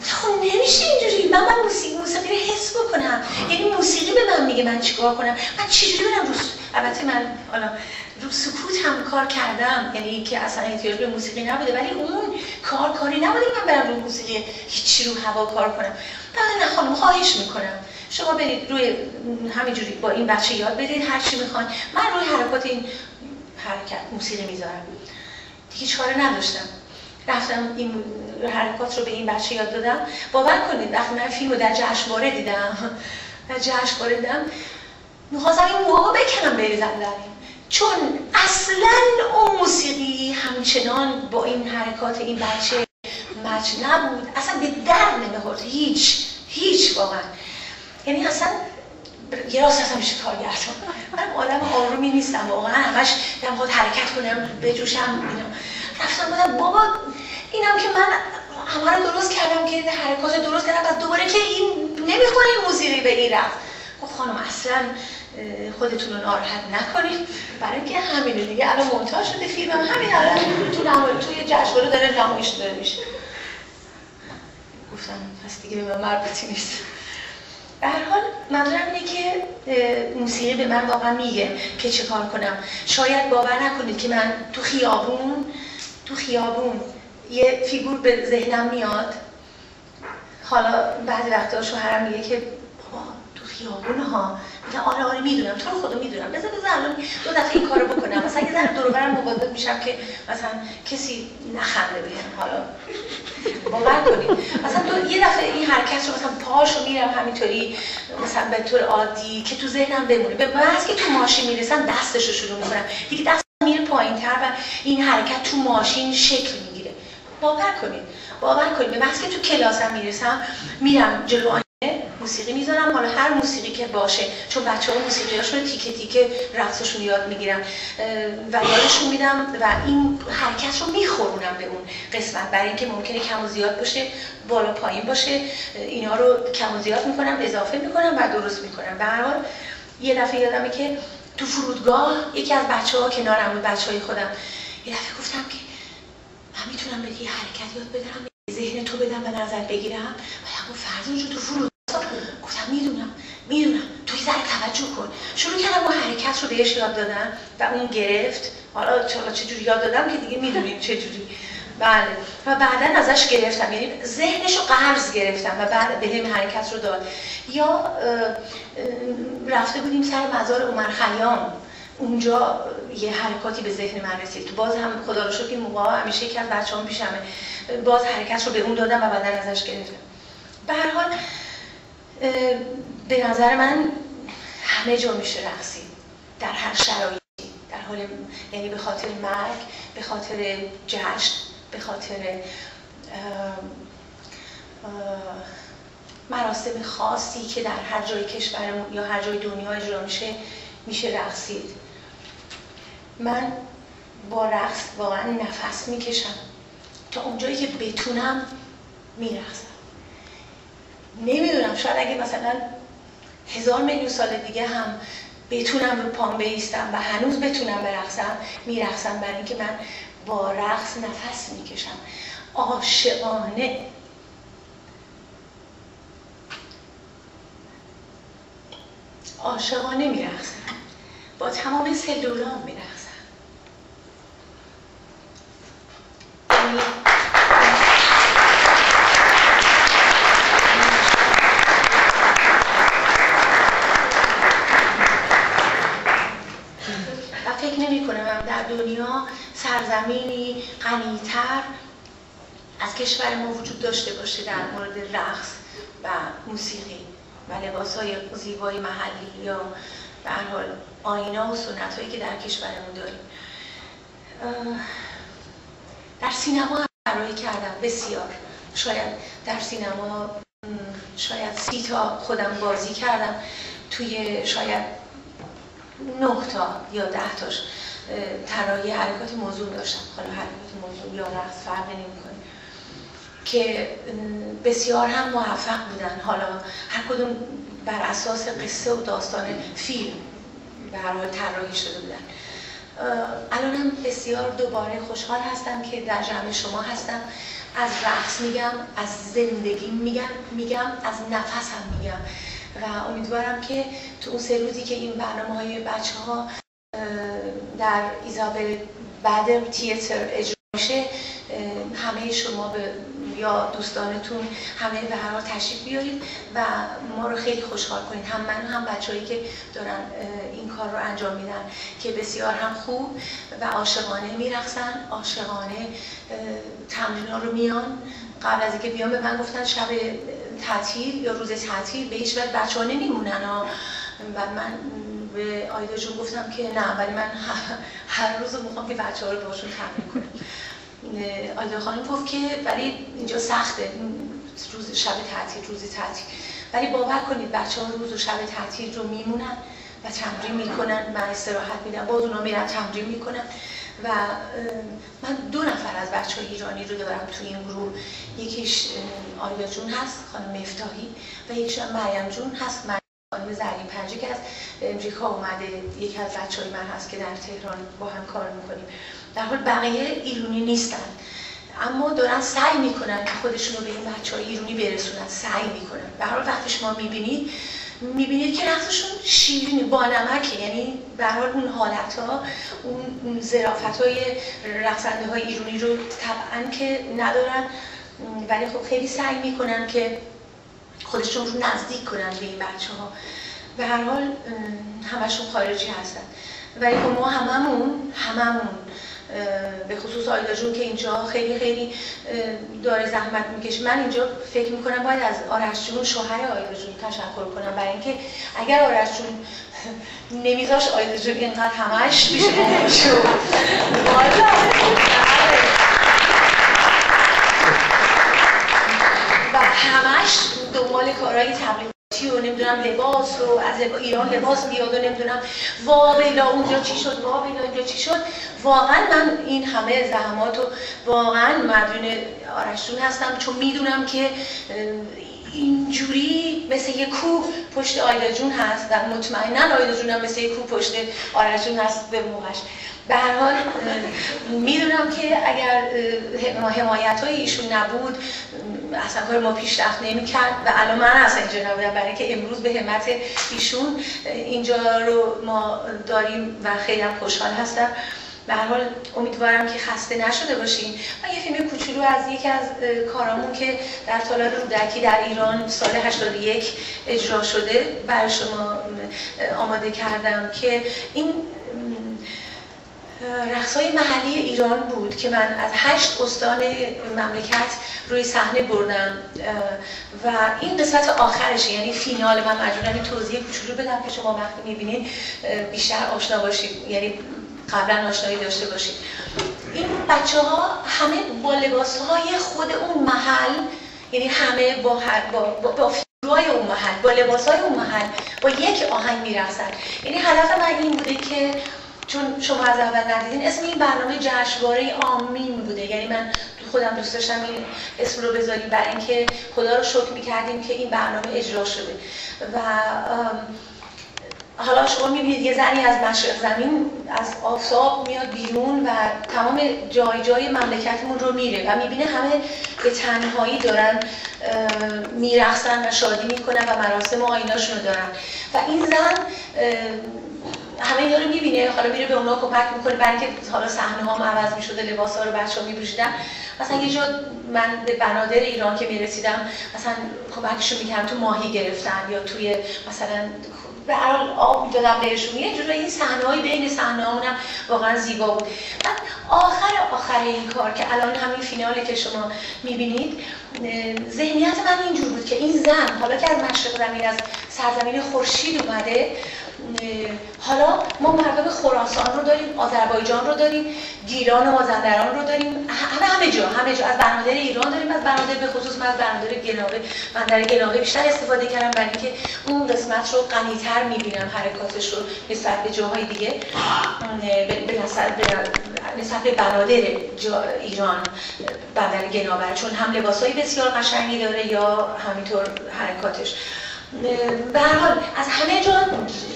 خب نمیشه اینجوری. من من موسیقی موسیقی رو حس بکنم. یعنی موسیقی به من میگه من چیکار کنم؟ من چجوری برم؟ رو البته من حالا رو سکوت هم کار کردم. یعنی که اصلا احتیاج به موسیقی نبوده ولی اون کار کاری نبوده من برم رو موسیقی هیچی رو هوا کار کنم. بعد نه خانم خواهش می‌کنم. شما برید روی همینجوری با این بچه یاد بدید هر چی می‌خوان من روی حرکات این حرکت موسیقی می‌ذارم. دیگه چاره نداشتم. رفتم این حرکات رو به این بچه یاد دادم. باور کنید وقتی من فیلم رو در جشنواره دیدم در جشنواره دیدم می‌خواستم این موها بکنم بریزم در چون اصلا اون موسیقی همچنان با این حرکات این بچه مچ نبود. اصلا به درد نمی‌خورد. هیچ هیچ واقعا. یعنی اصلا یه راست اصلا میشه کارگردان من آدم آرومی نیستم. واقعا همش دارم حرکت کنم بجوشم اینا. رفتم بودم بابا اینم که من همه رو درست کردم که حرکات درست کردم و دوباره که این نمی‌خوره این موسیقی به این رفت. گفت خانم اصلا خودتون رو ناراحت نکنید. برای اینکه همینه دیگه. الان مونتاژ شده فیلم. هم همین الان تو توی جشنواره داره نمایش داره میشه. گفتم پس دیگه به من مربوطی نیست. هر حال منظورم اینه که موسیقی به من واقعا میگه که چه کار کنم. شاید باور نکنید که من تو خیابون تو خیابون یه فیگور به ذهنم میاد. حالا بعضی وقتا شوهرم میگه که بابا تو خیابون ها میگم آره آره می‌دونم تو رو خدا می‌دونم. بذار بذار الان دو دفعه این کارو بکنم. مثلا یه ذره دور برم مواظب میشم که مثلا کسی نخنده بهم حالا باور کنید. مثلا تو یه دفعه این حرکت رو مثلا پاشو میرم همینطوری مثلا به طور عادی که تو ذهنم بمونه. به بعد که تو ماشین می‌رسم دستش رو شروع می‌کنم. دیگه دست میره پایین تر و این حرکت تو ماشین شکل می‌گیره. باور کنید. باور کنید. به محض که تو کلاسم می‌رسم میرم جلو موسیقی می‌ذارم. حالا هر موسیقی که باشه چون بچه ها موسیقی هاشون تیکه تیکه رقصشون یاد می‌گیرم و یادشون میدم و این حرکت رو میخورونم به اون قسمت. برای اینکه ممکنه کم و زیاد باشه بالا پایین باشه اینا رو کم و زیاد می‌کنم اضافه می‌کنم و درست می‌کنم. به هر حال یه دفعه یادمه که تو فرودگاه یکی از بچه ها کنارم بود بچه های خودم یه دفعه گفتم که من می‌تونم به حرکت یاد بدم ذهن تو بدم به نظر بگیرم. و فرض تو فرود گفتم می‌دونم می‌دونم. توی ذره توجه کن. شروع کردم با حرکت رو بهش یاد دادم و اون گرفت. حالا چه جوری یاد دادم که دیگه می‌دونیم چه جوری. بله. و بعدا ازش گرفتم. یعنی ذهنش رو قرض گرفتم و بعد به هم حرکت رو داد. یا رفته بودیم سر مزار عمر خیام. اونجا یه حرکاتی به ذهن من رسید. که باز هم خدا رو شکر این موقع همیشه یکی از بچه هم پیشمه. باز حرکت رو به اون دادم و بعدا ازش گرفتم. به هر حال به نظر من همه جا میشه رقصید در هر شرایطی. در حال یعنی به خاطر مرگ به خاطر جشن به خاطر مراسم خاصی که در هر جای کشورمون یا هر جای دنیا اجرا میشه میشه رقصید من با رقص واقعا نفس می‌کشم. تا اونجایی که بتونم میرقصم. نمی‌دونم شاید اگه مثلا هزار میلیون سال دیگه هم بتونم رو پام بیستم و هنوز بتونم برقصم میرقصم برای اینکه من با رقص نفس می‌کشم. عاشقانه. عاشقانه میرقصم. با تمام سلولام میرقصم یعنی دنیا سرزمینی غنیتر از کشور ما وجود داشته باشه در مورد رقص و موسیقی و لباس های زیبای محلی یا به حال آینا و سنت هایی که در کشورمون داریم. در سینما هم کردم. بسیار. شاید در سینما شاید سی تا خودم بازی کردم توی شاید نه تا یا ده تاش. طراحی حرکات موضوع داشتم. حالا حرکات موضوع یا رقص فرق نمی‌کنه. که بسیار هم موفق بودن. حالا هر کدوم بر اساس قصه و داستان فیلم به هر حال طراحی شده بودن. الانم بسیار دوباره خوشحال هستم که در جمع شما هستم. از رقص میگم از زندگی میگم میگم از نفسم میگم. و امیدوارم که تو اون سه روزی که این برنامه های بچه ها در ایزابل بعد تیتر اجرا میشه همه شما به یا دوستانتون همه به هر حال تشریف بیارید و ما رو خیلی خوشحال کنید. هم من هم بچههایی که دارن این کار رو انجام میدن که بسیار هم خوب و عاشقانه میرقصن عاشقانه تمرین رو میان. قبل از اینکه بیان به من گفتن شب تعطیل یا روز تعطیل به هیچ وجه بچه ها نمیمونن و من به آیدا جون گفتم که نه ولی من هر روز می‌خوام که بچه ها رو باشون تمرین کنم. آیدا خانم گفت که ولی اینجا سخته روز شب تعطیل روزی تعطیل. ولی باور کنید بچه ها روز و شب تعطیل رو میمونن و تمرین می‌کنن من استراحت میدم باز اونا میرن تمرین می‌کنن. و من دو نفر از بچه های ایرانی رو دارم توی این گروه. یکیش آیا جون هست خانم مفتاحی و یکیش مریم جون هست. خانم زرین پنجه که از امریکا اومده یکی از بچه های من هست که در تهران با هم کار می‌کنیم. در حال بقیه ایرونی نیستن. اما دارن سعی می‌کنن که خودشون رو به این بچه های ایرونی برسونن. سعی می‌کنن. به هر وقتی شما می‌بینید می‌بینید که رقصشون شیرین با نمکه. یعنی به حال اون حالت ها اون ظرافت های رقصنده های ایرونی رو طبعا که ندارن. ولی خب خیلی سعی می‌کنن که خودشون رو نزدیک کنن به این بچه ها به هر حال همشون خارجی هستن. ولی خب ما هممون هممون به خصوص آیدا جون که اینجا خیلی خیلی داره زحمت می‌کشه. من اینجا فکر می‌کنم باید از آرش جون شوهر آیدا جون تشکر کنم. برای اینکه اگر آرش جون نمیذاش آیدا جون اینقدر همش میشه شو و همش دنبال کارهای تبلیغاتی و نمی‌دونم لباس و از ایران لباس بیاد و نمی‌دونم واویلا اونجا چی شد واویلا اونجا چی شد. واقعا من این همه زحمات و واقعا مدیون آرشتون هستم چون می‌دونم که اینجوری مثل یه کوه پشت آیدا جون هست و مطمئنا آیدا جون هم مثل یه کوه پشت آرش جون هست به موقعش. به هر حال می‌دونم که اگر حمایت های ایشون نبود اصلا کار ما پیشرفت نمی‌کرد و الان من اصلا اینجا نبودم. برای اینکه امروز به همت ایشون اینجا رو ما داریم و خیلی هم خوشحال هستم. به هر حال امیدوارم که خسته نشده باشین. من یه فیلم کوچولو از یکی از کارامون که در تالار رودکی در ایران سال 81 اجرا شده برای شما آماده کردم که این های محلی ایران بود که من از هشت استان مملکت روی صحنه بردم و این قسمت آخرشه یعنی فینال من مجبورم توضیح کوچولو بدم که شما وقتی می‌بینید بیشتر آشنا باشید یعنی قبلا آشنایی داشته باشید این بچه ها همه با لباس های خود اون محل یعنی همه با, با, با, با اون محل با لباس های اون محل با یک آهنگ می‌رسن یعنی هدف من این بوده که چون شما از اول ندیدین اسم این برنامه جشنواره آمین بوده. یعنی من خودم دوست داشتم این اسم رو بذاریم برای اینکه خدا رو شکر می‌کردیم که این برنامه اجرا شده. و حالا شما می‌بینید یه زنی از مشرق زمین از آفتاب میاد بیرون و تمام جای جای مملکتمون رو میره و می‌بینه همه به تنهایی دارن میرخصن و شادی می‌کنن و مراسم آیناشون رو دارن. و این زن همه اینا رو می‌بینه. حالا میره به اونا کمک می‌کنه. برای اینکه حالا صحنه ها عوض می‌شده لباس ها رو بچه‌ها میپوشیدن مثلا یه جا من به بنادر ایران که می‌رسیدم مثلا کمکشون می‌کردم تو ماهی گرفتن یا توی مثلا به هر آب می‌دادم بهشون. یه جوری این صحنه‌های بین صحنه‌هامون واقعا زیبا بود. بعد آخر آخر این کار که الان همین فیناله که شما می‌بینید ذهنیت من اینجور بود که این زن حالا که از مشرق زمین از سرزمین خورشید اومده حالا ما مردم خراسان رو داریم آذربایجان رو داریم گیران و مازندران رو داریم همه همه جا همه جا. از بنادر ایران داریم از بنادر به خصوص من از بنادر گلاوه من در گلاوه بیشتر استفاده کردم برای اینکه اون قسمت رو غنی‌تر می‌بینم حرکاتش رو نسبت به جاهای دیگه. به نسبت به بنادر ایران بندر گناور چون هم لباسای بسیار قشنگی داره یا همینطور حرکاتش. به حال از همه جا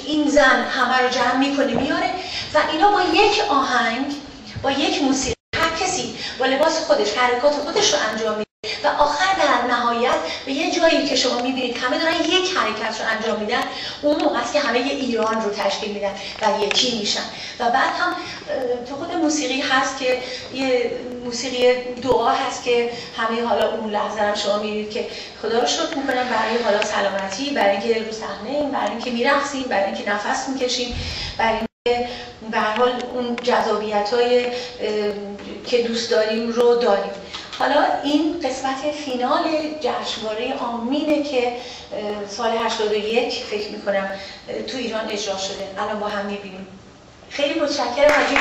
این زن همه رو جمع می‌کنه میاره و اینا با یک آهنگ با یک موسیقی هر کسی با لباس خودش حرکات خودش رو انجام میده. و آخر در نهایت به یه جایی که شما می‌بینید همه دارن یک حرکت رو انجام میدن اون موقع است که همه ایران رو تشکیل میدن و یکی میشن. و بعد هم تو خود موسیقی هست که یه موسیقی دعا هست که همه حالا اون لحظه هم شما می‌بینید که خدا رو شکر می‌کنن برای حالا سلامتی برای اینکه رو صحنه برای اینکه میرقصیم برای اینکه نفس می‌کشیم برای به حال اون جذابیت های که دوست داریم رو داریم. حالا این قسمت فینال جشنواره آمینه که سال 81 فکر می‌کنم تو ایران اجرا شده. الان با هم می‌بینیم. خیلی متشکرم از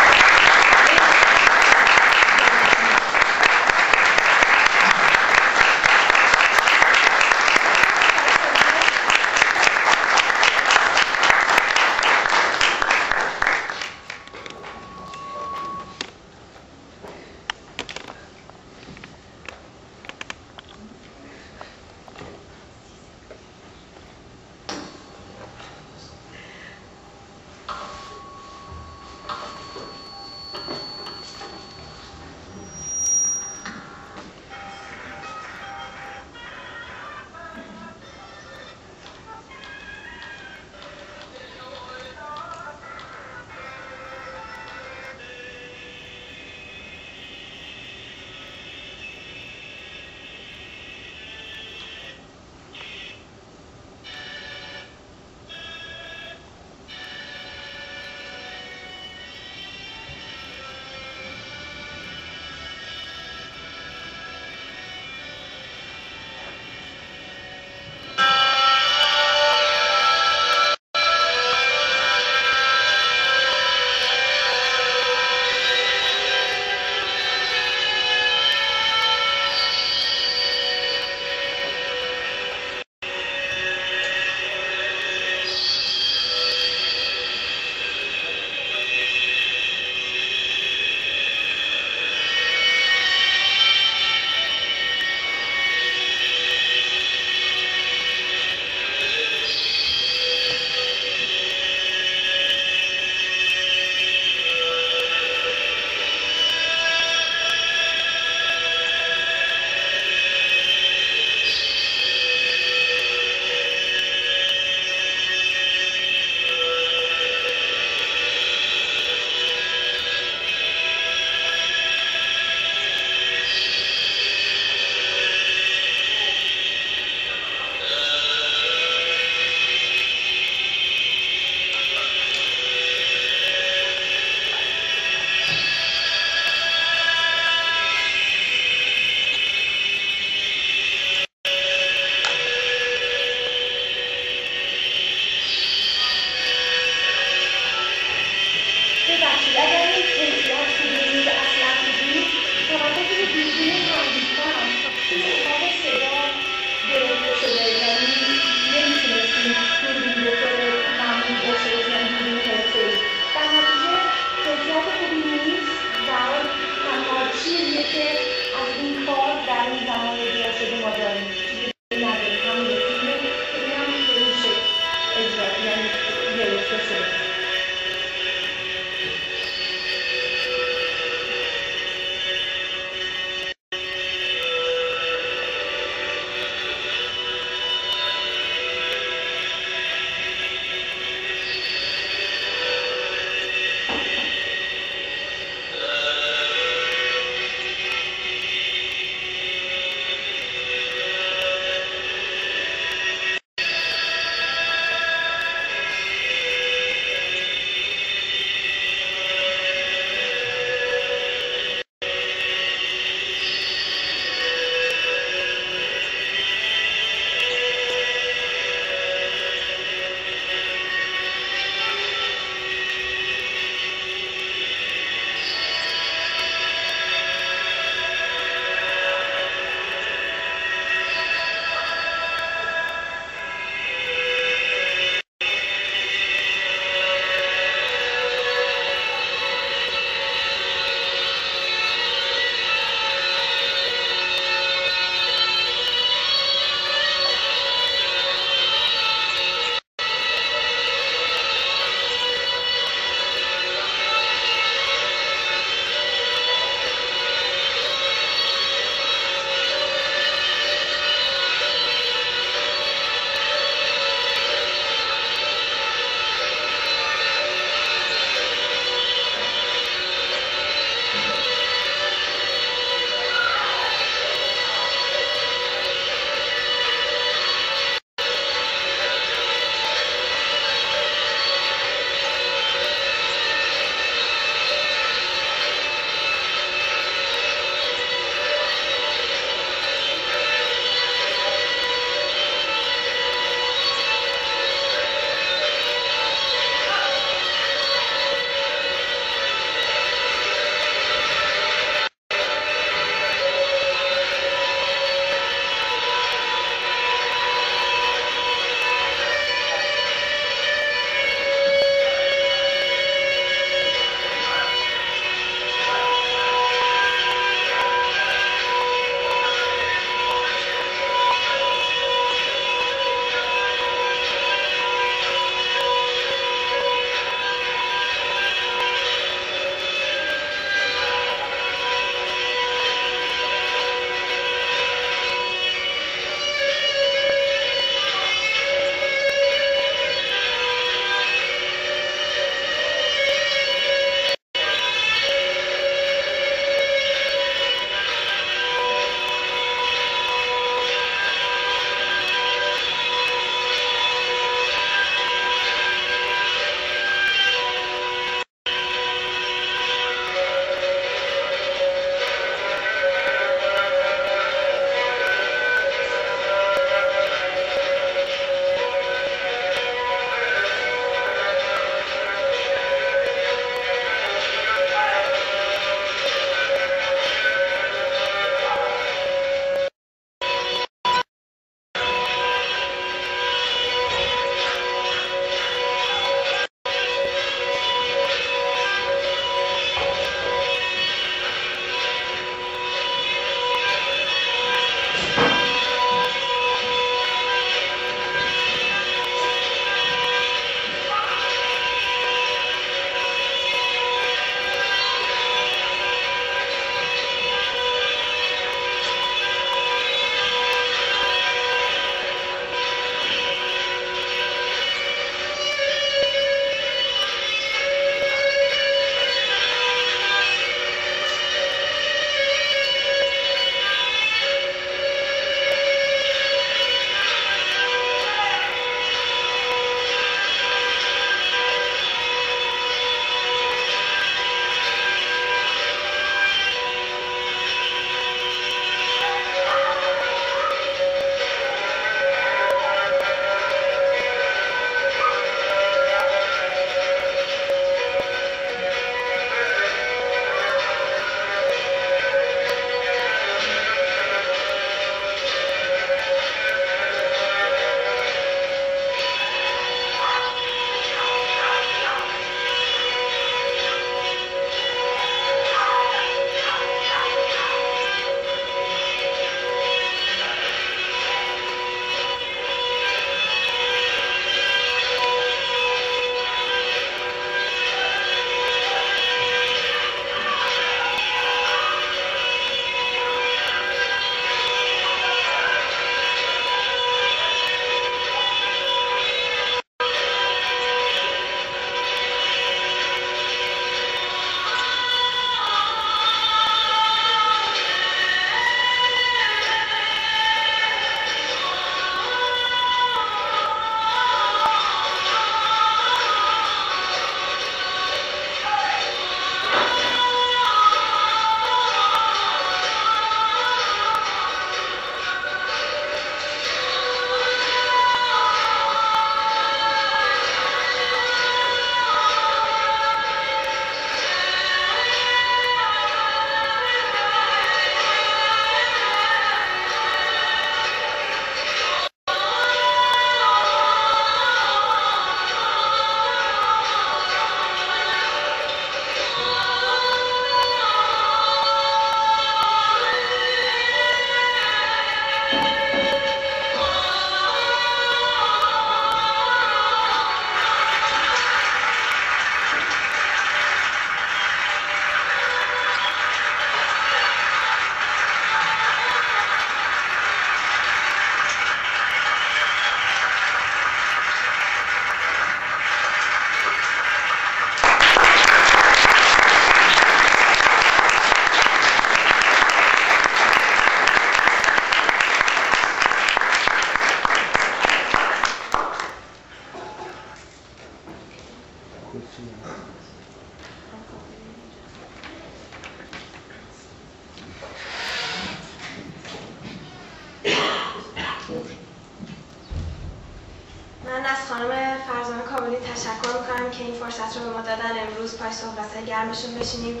من از خانم فرزان کابلی تشکر می‌کنم که این فرصت رو به ما دادن. امروز پای صحبت گرمشون بشینیم.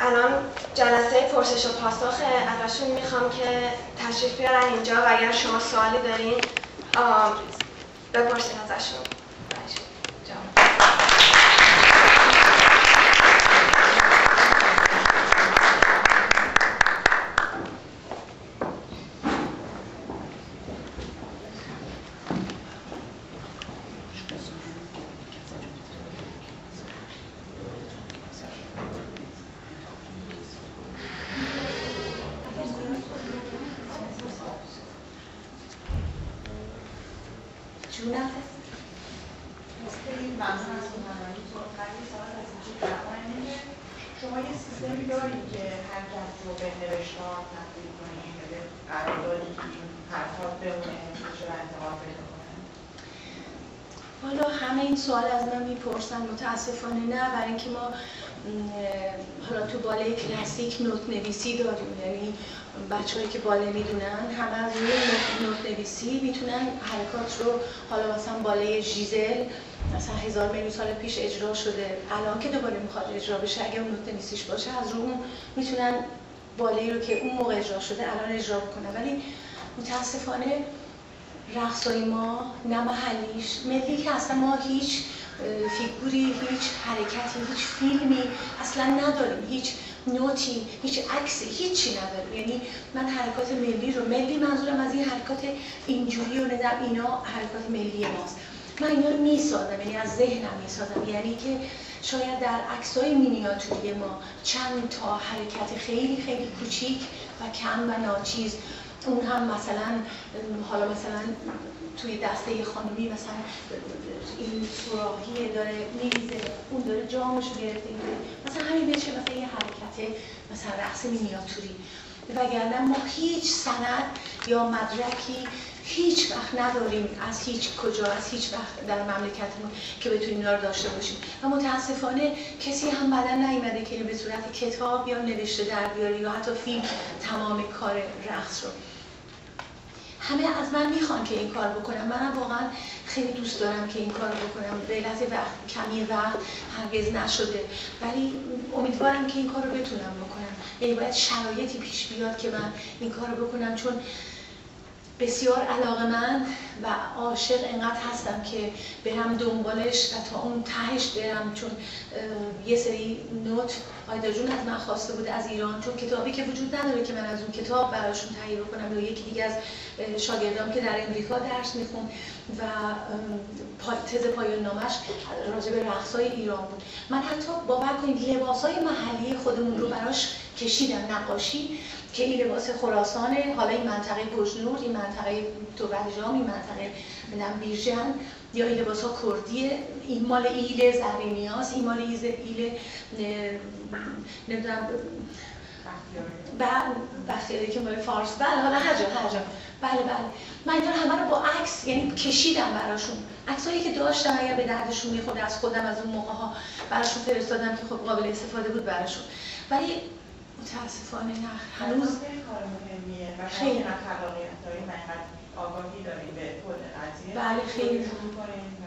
الان جلسه پرسش و پاسخ ازشون می‌خوام که تشریف بیارن اینجا و اگر شما سوالی دارین بپرسین ازشون. می‌پرسن متاسفانه نه برای اینکه ما حالا تو باله کلاسیک نوت نویسی داریم. یعنی بچه‌هایی که باله می‌دونن همه از روی نوت نویسی می‌تونن حرکات رو حالا مثلا باله ژیزل مثلا هزار میلیون سال پیش اجرا شده. الان که دوباره می‌خواد اجرا بشه اگه اون نوت نویسیش باشه از رو اون می‌تونن باله رو که اون موقع اجرا شده الان اجرا بکنن. ولی متاسفانه رقصای ما نه محلیش ملی که اصلا ما هیچ فیگوری هیچ حرکتی هیچ فیلمی اصلا نداریم. هیچ نوتی هیچ عکسی هیچی نداریم. یعنی من حرکات ملی رو ملی منظورم از این حرکات اینجوری و ندم اینا حرکات ملی ماست. من اینا رو می‌سازم یعنی از ذهنم می‌سازم. یعنی که شاید در عکسای مینیاتوری ما چند تا حرکت خیلی خیلی کوچیک و کم و ناچیز اون هم مثلا حالا مثلا توی دسته خانمی مثلا این سوراخی داره میریزه اون داره جامش گرفته مثلا همین بشه مثلا یه حرکت مثلا رقص مینیاتوری. وگرنه ما هیچ سند یا مدرکی هیچ وقت نداریم از هیچ کجا از هیچ وقت در مملکتمون که بتونیم اینا رو داشته باشیم. و متاسفانه کسی هم بعدا نیومده که به صورت کتاب یا نوشته در بیاره یا حتی فیلم تمام کار رقص رو. همه از من می‌خوان که این کار بکنم. منم واقعا خیلی دوست دارم که این کار بکنم. به وقت کمی وقت هرگز نشده. ولی امیدوارم که این کار رو بتونم بکنم. یعنی باید شرایطی پیش بیاد که من این کار رو بکنم. چون بسیار علاقه من و عاشق انقدر هستم که برم دنبالش و تا اون تهش برم چون یه سری نوت آیدا جون از من خواسته بوده از ایران چون کتابی که وجود نداره که من از اون کتاب براشون تهیه بکنم یا یکی دیگه از شاگردام که در امریکا درس میخون و تز پایان نامش راجع به رقصای ایران بود. من حتی باور کنید لباسای محلی خودمون رو براش کشیدم نقاشی. که این لباس خراسانه حالا این منطقه بجنور این منطقه توبرجام این منطقه من بیرجن یا این لباس ها کردیه. این مال ایل زرینیاس این مال ایل نمی‌دونم. بختیاری. که مال فارس. بله حالا هر جا هر جا. بله بله. من اینا همه رو با عکس یعنی کشیدم براشون. عکسایی که داشتم اگر به دردشون می‌خورد از خودم از اون موقع ها براشون فرستادم که خب قابل استفاده بود براشون. ولی متاسفانه نه. هنوز کار مهمیه و خیلی آگاهی داریم به کل قضیه. بله خیلی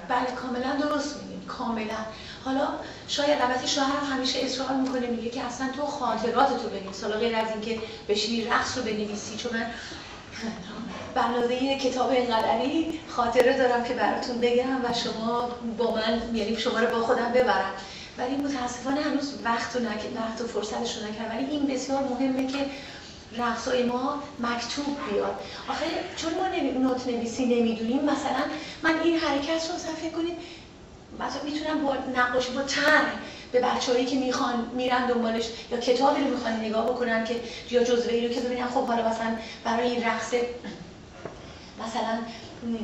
بله کاملا درست میگین. کاملا. حالا شاید البته شوهرم همیشه اصرار می‌کنه میگه که اصلا تو خاطرات تو بنویس. حالا غیر از اینکه بشینی رقص رو بنویسی چون من بنازه کتاب اینقدری خاطره دارم که براتون بگم و شما با من یعنی شما رو با خودم ببرم. ولی متاسفانه هنوز وقت و. وقت و فرصتش رو نکردم ولی این بسیار مهمه که رقصای ما مکتوب بیاد آخه چون ما نوت نویسی نمی‌دونیم مثلا من این حرکت رو فکر کنید مثلا می‌تونم با نقاشی با تر به بچه‌هایی که می‌خوان میرن دنبالش یا کتابی رو می‌خوان نگاه بکنن که یا جزوه رو که ببینن خب حالا مثلا برای این رقص مثلا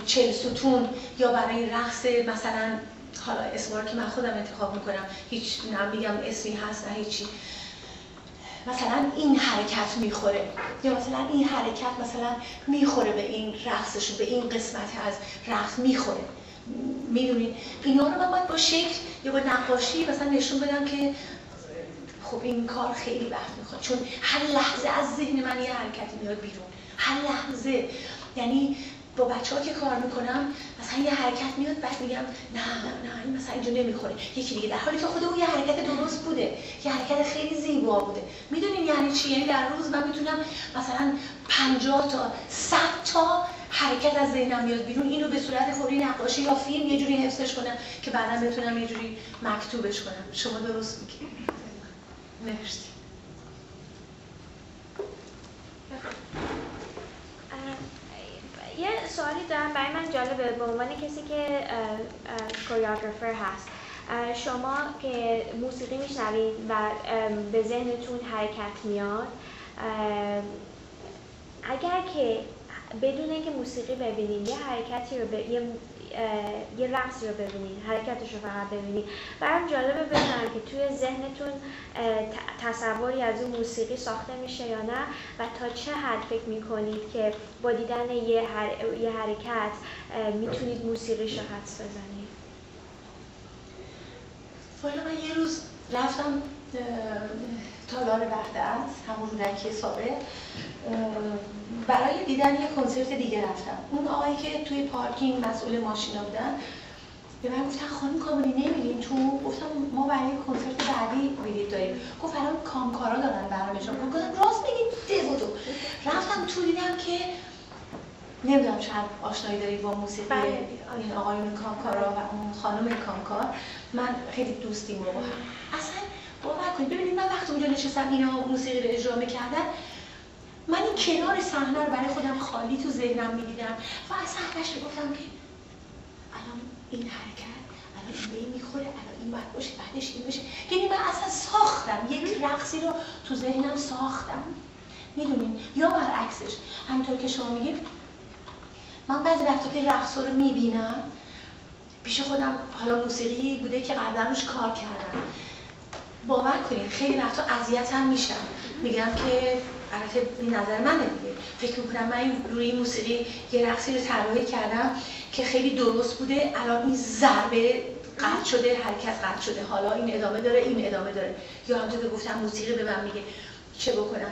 چل ستون یا برای رقص مثلا حالا اسمار که من خودم انتخاب می‌کنم هیچ نمیگم اسمی هست نه هیچی. مثلا این حرکت می‌خوره. یا مثلا این حرکت مثلا می‌خوره به این رقصش به این قسمت از رقص می‌خوره. می‌دونید اینا رو من باید با شکل یا با نقاشی مثلا نشون بدم که خب این کار خیلی وقت می‌خواد. چون هر لحظه از ذهن من یه حرکتی میاد بیرون. هر لحظه. یعنی با بچه ها که کار می‌کنم مثلا یه حرکت میاد بعد میگم نه نه این مثلا اینجا نمی‌خوره. یکی دیگه در حالی که خود اون یه حرکت درست بوده یه حرکت خیلی زیبا بوده. می‌دونین یعنی چی؟ یعنی در روز من می‌تونم مثلا 50 تا 100 تا حرکت از ذهنم میاد بیرون. اینو به صورت فوری نقاشی یا فیلم یه جوری حفظش کنم که بعدا بتونم یه جوری مکتوبش کنم. شما درست میگید مرسی. یه سوالی دارم برای من جالبه به عنوان کسی که کوریوگرافر هست. شما که موسیقی میشنوید و به ذهنتون حرکت میاد اگر که بدون اینکه موسیقی ببینید یه حرکتی رو به یه یه رقصی رو ببینید حرکتش رو فقط ببینید برام جالبه بدونم که توی ذهنتون تصوری از اون موسیقی ساخته میشه یا نه و تا چه حد فکر می‌کنید که با دیدن یه, یه حرکت می‌تونید موسیقیش رو حدس بزنید؟ والا من یه روز رفتم تالار بغداد همون رودکی سابق. برای دیدن یه کنسرت دیگه رفتم. اون آقایی که توی پارکینگ مسئول ماشینا بودن به من گفتن خانم کاملی نمیریم تو؟ گفتم ما برای کنسرت بعدی بلیط داریم. گفت الان کامکارا دارن برنامه‌شون. گفتم راست میگی ده تو. رفتم تو دیدم که نمی‌دونم چند آشنایی دارید با موسیقی بله. این آقایون کامکارا و اون خانم کامکار. من خیلی دوستیم با هم اصلا باور کنید. ببینید من وقتی اونجا نشستم اینا موسیقی رو اجرا می‌کردن من این کنار صحنه رو برای خودم خالی تو ذهنم می‌دیدم و از صحنهش گفتم که الان این حرکت الان این می‌خوره الان این باید باشه بعدش این بشه. یعنی من اصلا ساختم. یک رقصی رو تو ذهنم ساختم. می‌دونین؟ یا برعکسش همینطور که شما میگید من بعضی وقتا که رقص رو می‌بینم. پیش خودم حالا موسیقی بوده که قبلا روش کار کردم. باور کنید خیلی وقتا اذیت هم میشم. میگم که البته نظر منه دیگه. فکر می‌کنم من روی موسیقی یه رقصی رو طراحی کردم که خیلی درست بوده. الان این ضربه قطع شده حرکت قطع شده. حالا این ادامه داره این ادامه داره. یا همونطور که گفتم موسیقی به من میگه. چه بکنم؟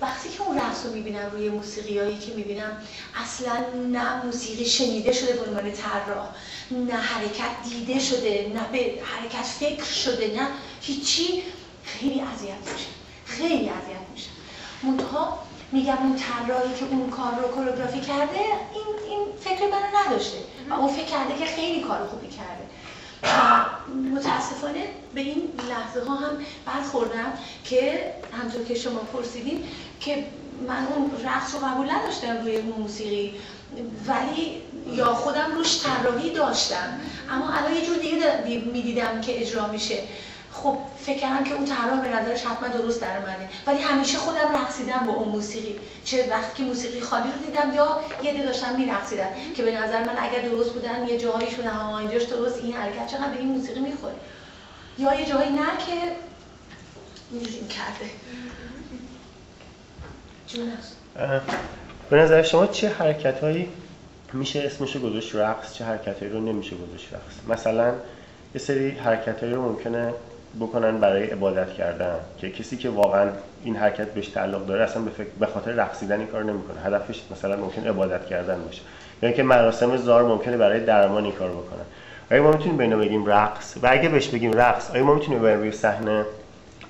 وقتی که اون رقص رو می‌بینم روی موسیقی هایی که می‌بینم اصلا نه موسیقی شنیده شده به عنوان طراح نه حرکت دیده شده نه به حرکت فکر شده نه هیچی. خیلی اذیت میشه خیلی اذیت میشه منتها میگم اون طراحی که اون کار رو کوریوگرافی کرده این این فکر منو نداشته. و اون فکر کرده که خیلی کار خوبی کرده. متاسفانه به این لحظه ها هم برخوردم که همطور که شما پرسیدیم که من اون رقص رو قبول نداشتم روی موسیقی ولی یا خودم روش طراحی داشتم. اما الان یه جور دیگه می‌دیدم که اجرا میشه. خب فکر کردم که اون طراح به نظرش حتما درست در منه ولی همیشه خودم رقصیدم با اون موسیقی. چه وقتی که موسیقی خالی رو دیدم یا یه دی داشتم میرقصیدم که به نظر من اگر درست بودن یه جاهایشون ها اینجاش درست این حرکت چقدر به این موسیقی می‌خوره. یا یه جایی نه که اینجوری کرده. به نظر شما چه حرکت هایی میشه اسمشو گذاشت رقص چه حرکت هایی رو نمیشه گذاشت رقص؟ مثلا یه سری حرکت هایی رو ممکنه بکنن برای عبادت کردن. که کسی که واقعا این حرکت بهش تعلق داره اصلا به, فکر به خاطر رقصیدن این کار نمی‌کنه. هدفش مثلا ممکن عبادت کردن باشه. یا که مراسم زار ممکنه برای درمان این کار بکنن. آیا ما می‌تونیم به بگیم رقص و اگه بهش بگیم رقص آیا ما می‌تونیم بریم روی صحنه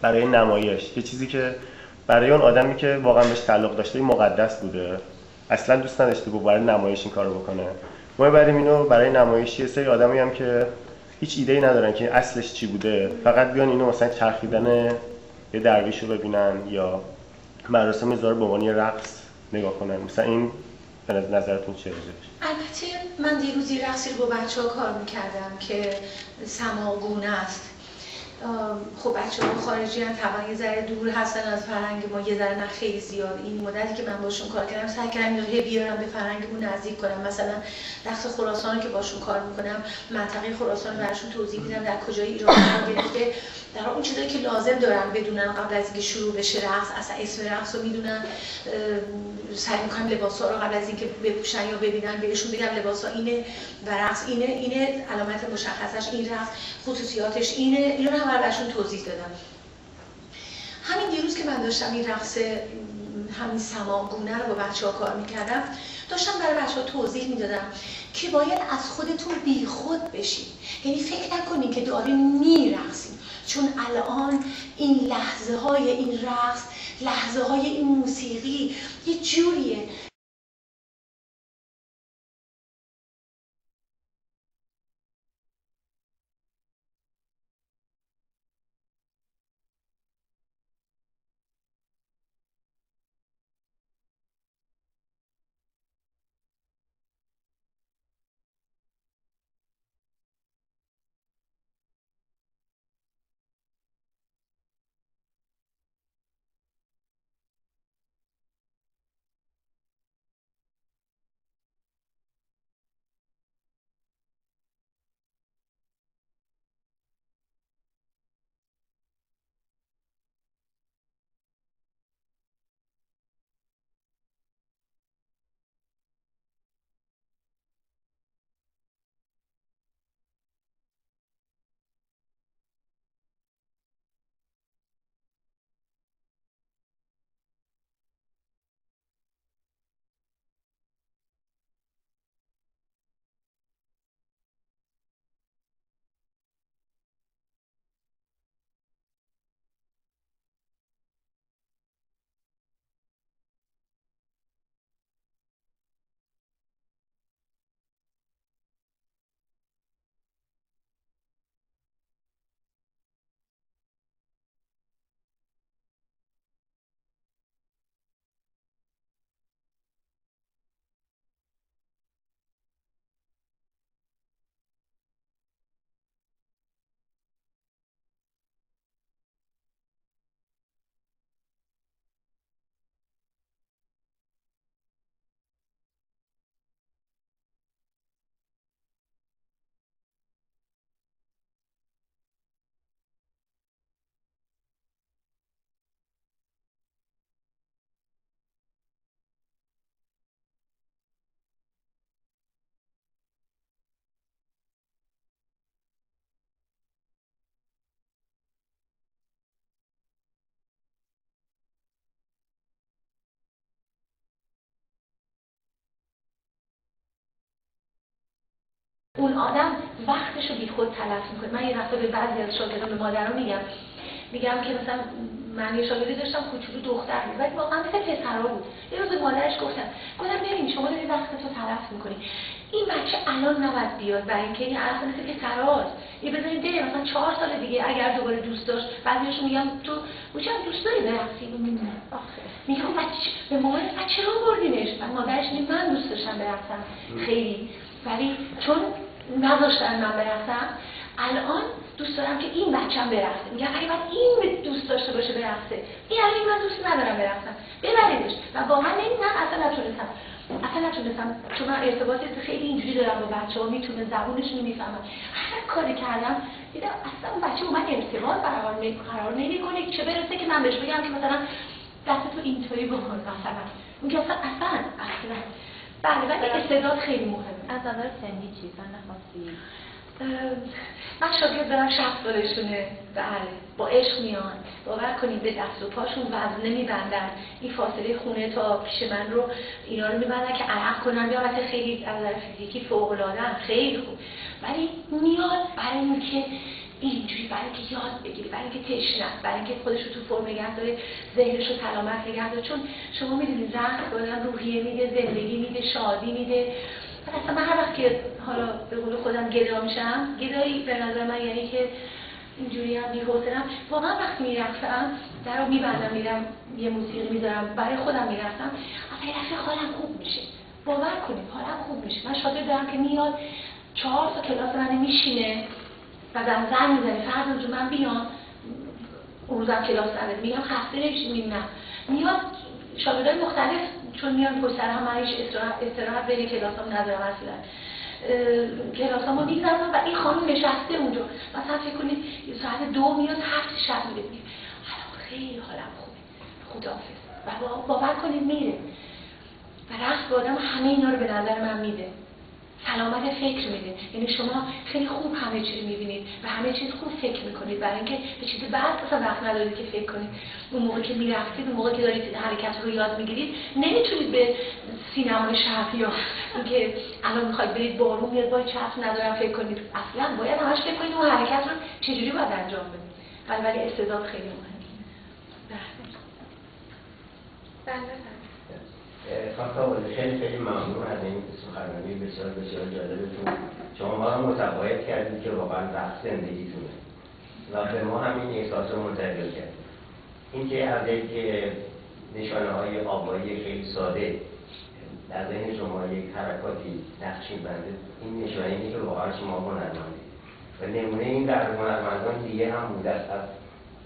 برای نمایش یه چیزی که برای اون آدمی که واقعا بهش تعلق داشته مقدس بوده. اصلا دوست نداشته بود برای نمایش این کارو بکنه. ما بریم اینو برای نمایش یه سری آدمی هم که هیچ ایده ای ندارن که اصلش چی بوده. فقط بیان اینو مثلا چرخیدن یه درویش رو ببینن یا مراسم زار به عنوان رقص نگاه کنن. مثلا این به نظرتون چه البته من دیروز یه رقصی رو با بچه ها کار می‌کردم که سماگونه است. خب بچه ها خارجی هم طبعا یه ذره دور هستن از فرهنگ ما یه ذره نه خیلی زیاد این مدتی که من باشون کار کردم سعی کردم هی بیارم به فرهنگمون نزدیک کنم. مثلا رقص خراسان که باشون کار می‌کنم منطقه خراسان براشون توضیح میدم در کجای ایران گرفته. در اون چیزایی که لازم دارن بدونن قبل از اینکه شروع بشه رقص اصلا اسم رقص رو می‌دونن. سعی می‌کنم لباس ها رو قبل از اینکه بپوشن یا ببینن بهشون بگم لباس ها اینه و رقص اینه اینه علامت مشخصش این رقص خصوصیاتش اینه. اینو هم براشون توضیح دادم. همین دیروز که من داشتم این رقص همین سماگونه رو با بچه ها کار می‌کردم داشتم برای بچه ها توضیح می‌دادم که باید از خودتون بیخود بشین. یعنی فکر نکنین که دارین میرقصین. چون الان این لحظه های این رقص لحظه های این موسیقی یه جوریه. اون آدم وقتش رو بی خود تلف می‌کنه. من یه دفعه به بعضی از شاگردان به مادران میگم میگم که مثلا من یه شاگردی داشتم کوچولو دختر بود. ولی واقعا مثل پسرا بود. یه روز مادرش گفتم گفتم ببین شما داری وقت تو تلف می‌کنی. این بچه الان نباید بیاد برای اینکه این اصلا مثل پسراست. یه بذارید بره مثلا چهار سال دیگه اگر دوباره دوست داشت. بعضیشون میگم تو بچه دوست داری؟ برقصی میگم بچه به مامانت بچه رو بردینش مادرش من دوست داشتم برقصم خیلی. ولی چون نذاشتن من برقصم الان دوست دارم که این بچم برقصه میگم اگه من این دوست داشته باشه برقصه این الان من دوست ندارم برقصم ببریدش. و واقعا نمی‌دونم اصلا نتونستم. اصلا نتونستم. چون من ارتباط خیلی اینجوری دارم با بچه ها می‌تونه زبونش می‌فهمم هر کاری کردم دیدم اصلا بچه با من ارتباط برقرار قرار نمی‌کنه. چه برسه که من بهش بگم که مثلا دست تو اینطوری بکن مثلا. اون اصلا اصلا اصلا. بله ولی استعداد خیلی مهمه. از نظر سنی چیزا نخواستی. من شاگرد دارم شخص سالشونه بله با عشق میان. باور کنید به دست و پاشون وزنه میبندن این فاصله خونه تا پیش من رو اینا رو میبندن که عرق کنن یا خیلی از نظر فیزیکی فوق العاده خیلی خوب. ولی میاد برای اینکه اینجوری برای اینکه یاد بگیری برای اینکه تشنه برای اینکه خودش رو تو فرم نگه داره ذهنش رو سلامت نگه داره. چون شما می‌دونید زهر به روحیه میده زندگی میده شادی میده. اصلا من هر وقت که حالا به قول خودم گدا میشم گدایی به نظر من یعنی که اینجوری هم بی‌حوصله‌ام. واقعا وقتی میرقصم در رو میبندم میرم یه موسیقی می‌ذارم برای خودم میرقصم اصلا یه حالم خوب میشه. باور کنید حالم خوب میشه. من شاگرد دارم که میاد چهار تا کلاس من میشینه. و در زن می‌زنی. فرد رو من بیام اون روزم کلاس نداره میگم خسته نمیشی نه. میاد شاگردای مختلف چون میان پشت سر هم من استراحت بین کلاسام ندارم اصلا. کلاسامو می‌زنم و این خانم نشسته اونجا. مثلا فکر کنید ساعت دو میاد هفت شب میره میگه خیلی حالم خوبه. خداحافظ. و باور کنید میره. و رقص به آدم همه اینا رو به نظر من میده. سلامت فکر میده یعنی شما خیلی خوب همه چیز می‌بینید و همه چیز خوب فکر می‌کنید. برای اینکه به چیز بعد اصلا وقت ندارید که فکر کنید. اون موقع که می‌رفتید اون موقع که دارید حرکت رو یاد می‌گیرید نمی‌تونید به سینمای شهر یا اینکه الان می‌خواید برید بارون میاد وای چتر ندارم فکر کنید. اصلا باید همش فکر کنید اون حرکت رو چجوری باید انجام بدید. ولی استعداد خیلی مهمه. خانم خیلی خیلی ممنون از این سخنرانی بسیار بسیار جالبتون. شما ما رو متقاعد کردید که واقعا رقص زندگیتونه. و به ما همین احساس رو منتقل کرد. اینکه از یک نشانه های آبایی خیلی ساده در ذهن شما یک حرکاتی نقش بنده این نشانه اینه که واقعا شما هنرمندید. و نمونه این در هنرمندان دیگه هم بوده است.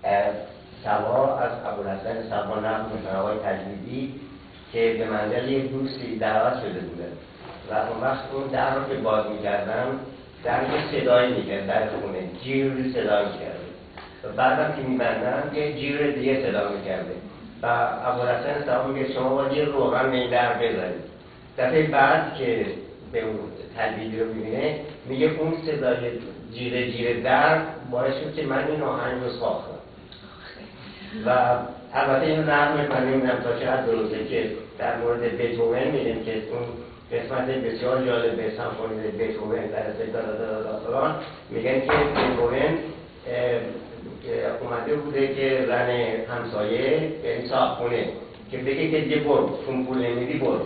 از سوا از ابوالحسن سوا نقل آقای تجویدی که به منزل یک دوستی دعوت شده بودن و اون وقت اون در رو که باز می‌کردم در یه صدایی می‌کرد در خونه جیر صدا می‌کرده و بعدم که میبندم یه جیر دیگه صدا می‌کرده. و ابوالحسن صاحب میگه شما باید یه روغن به در بزنید. دفعه بعد که به اون تدبیری رو می‌بینه میگه اون صدای جیر جیر در باعث شد که من این آهنگ رو ساختم. و البته این من نمی‌دونم تا چقدر درسته که در مورد بتوون میدیم که اون قسمت بسیار جالب به سمفونی بتوون در استعداد فلان میگن که بتوون اومده بوده که زن همسایه یعنی خونه که بگه که دیگه برد چون پول نمیدی برد.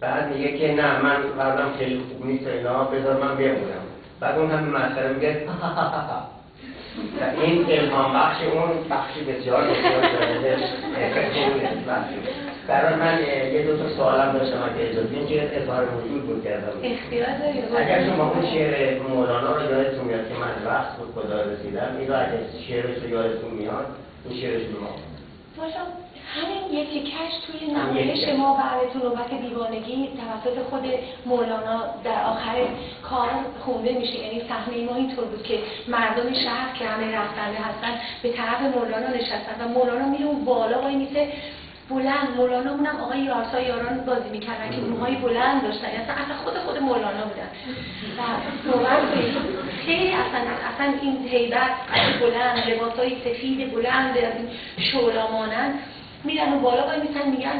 بعد میگه که نه من قبلم خیلی خوب نیست اینا بذار من بمونم بعد اون هم مسئله میگه این الهام بخش اون بخشی بسیار بسیار برای من یه دو تا سوالم داشتم اگه اجازه. این که اظهار وجود بود کردم اگر شما اون شعر مولانا رو یادتون میاد که من وقت بود خدا رسیدم این رو اگه شعرش رو یادتون میاد این شعرش رو ما همین یکی کش توی نمایش ما براتون نوبت دیوانگی توسط خود مولانا در آخر کار خونده میشه. یعنی صحنه ما اینطور بود که مردم شهر که همه رفتنده هستن به طرف مولانا نشستن و مولانا میره اون بالا وای میسه بلند. مولانا مونم آقای یارسا یاران بازی می‌کردن که موهای بلند داشتن. اصلا اصلا خود خود مولانا بودن. و خیلی اصلا اصلا این هیبت بلند لباسای سفید بلند از این شولا مانند میرن و بالا وای میسن میگن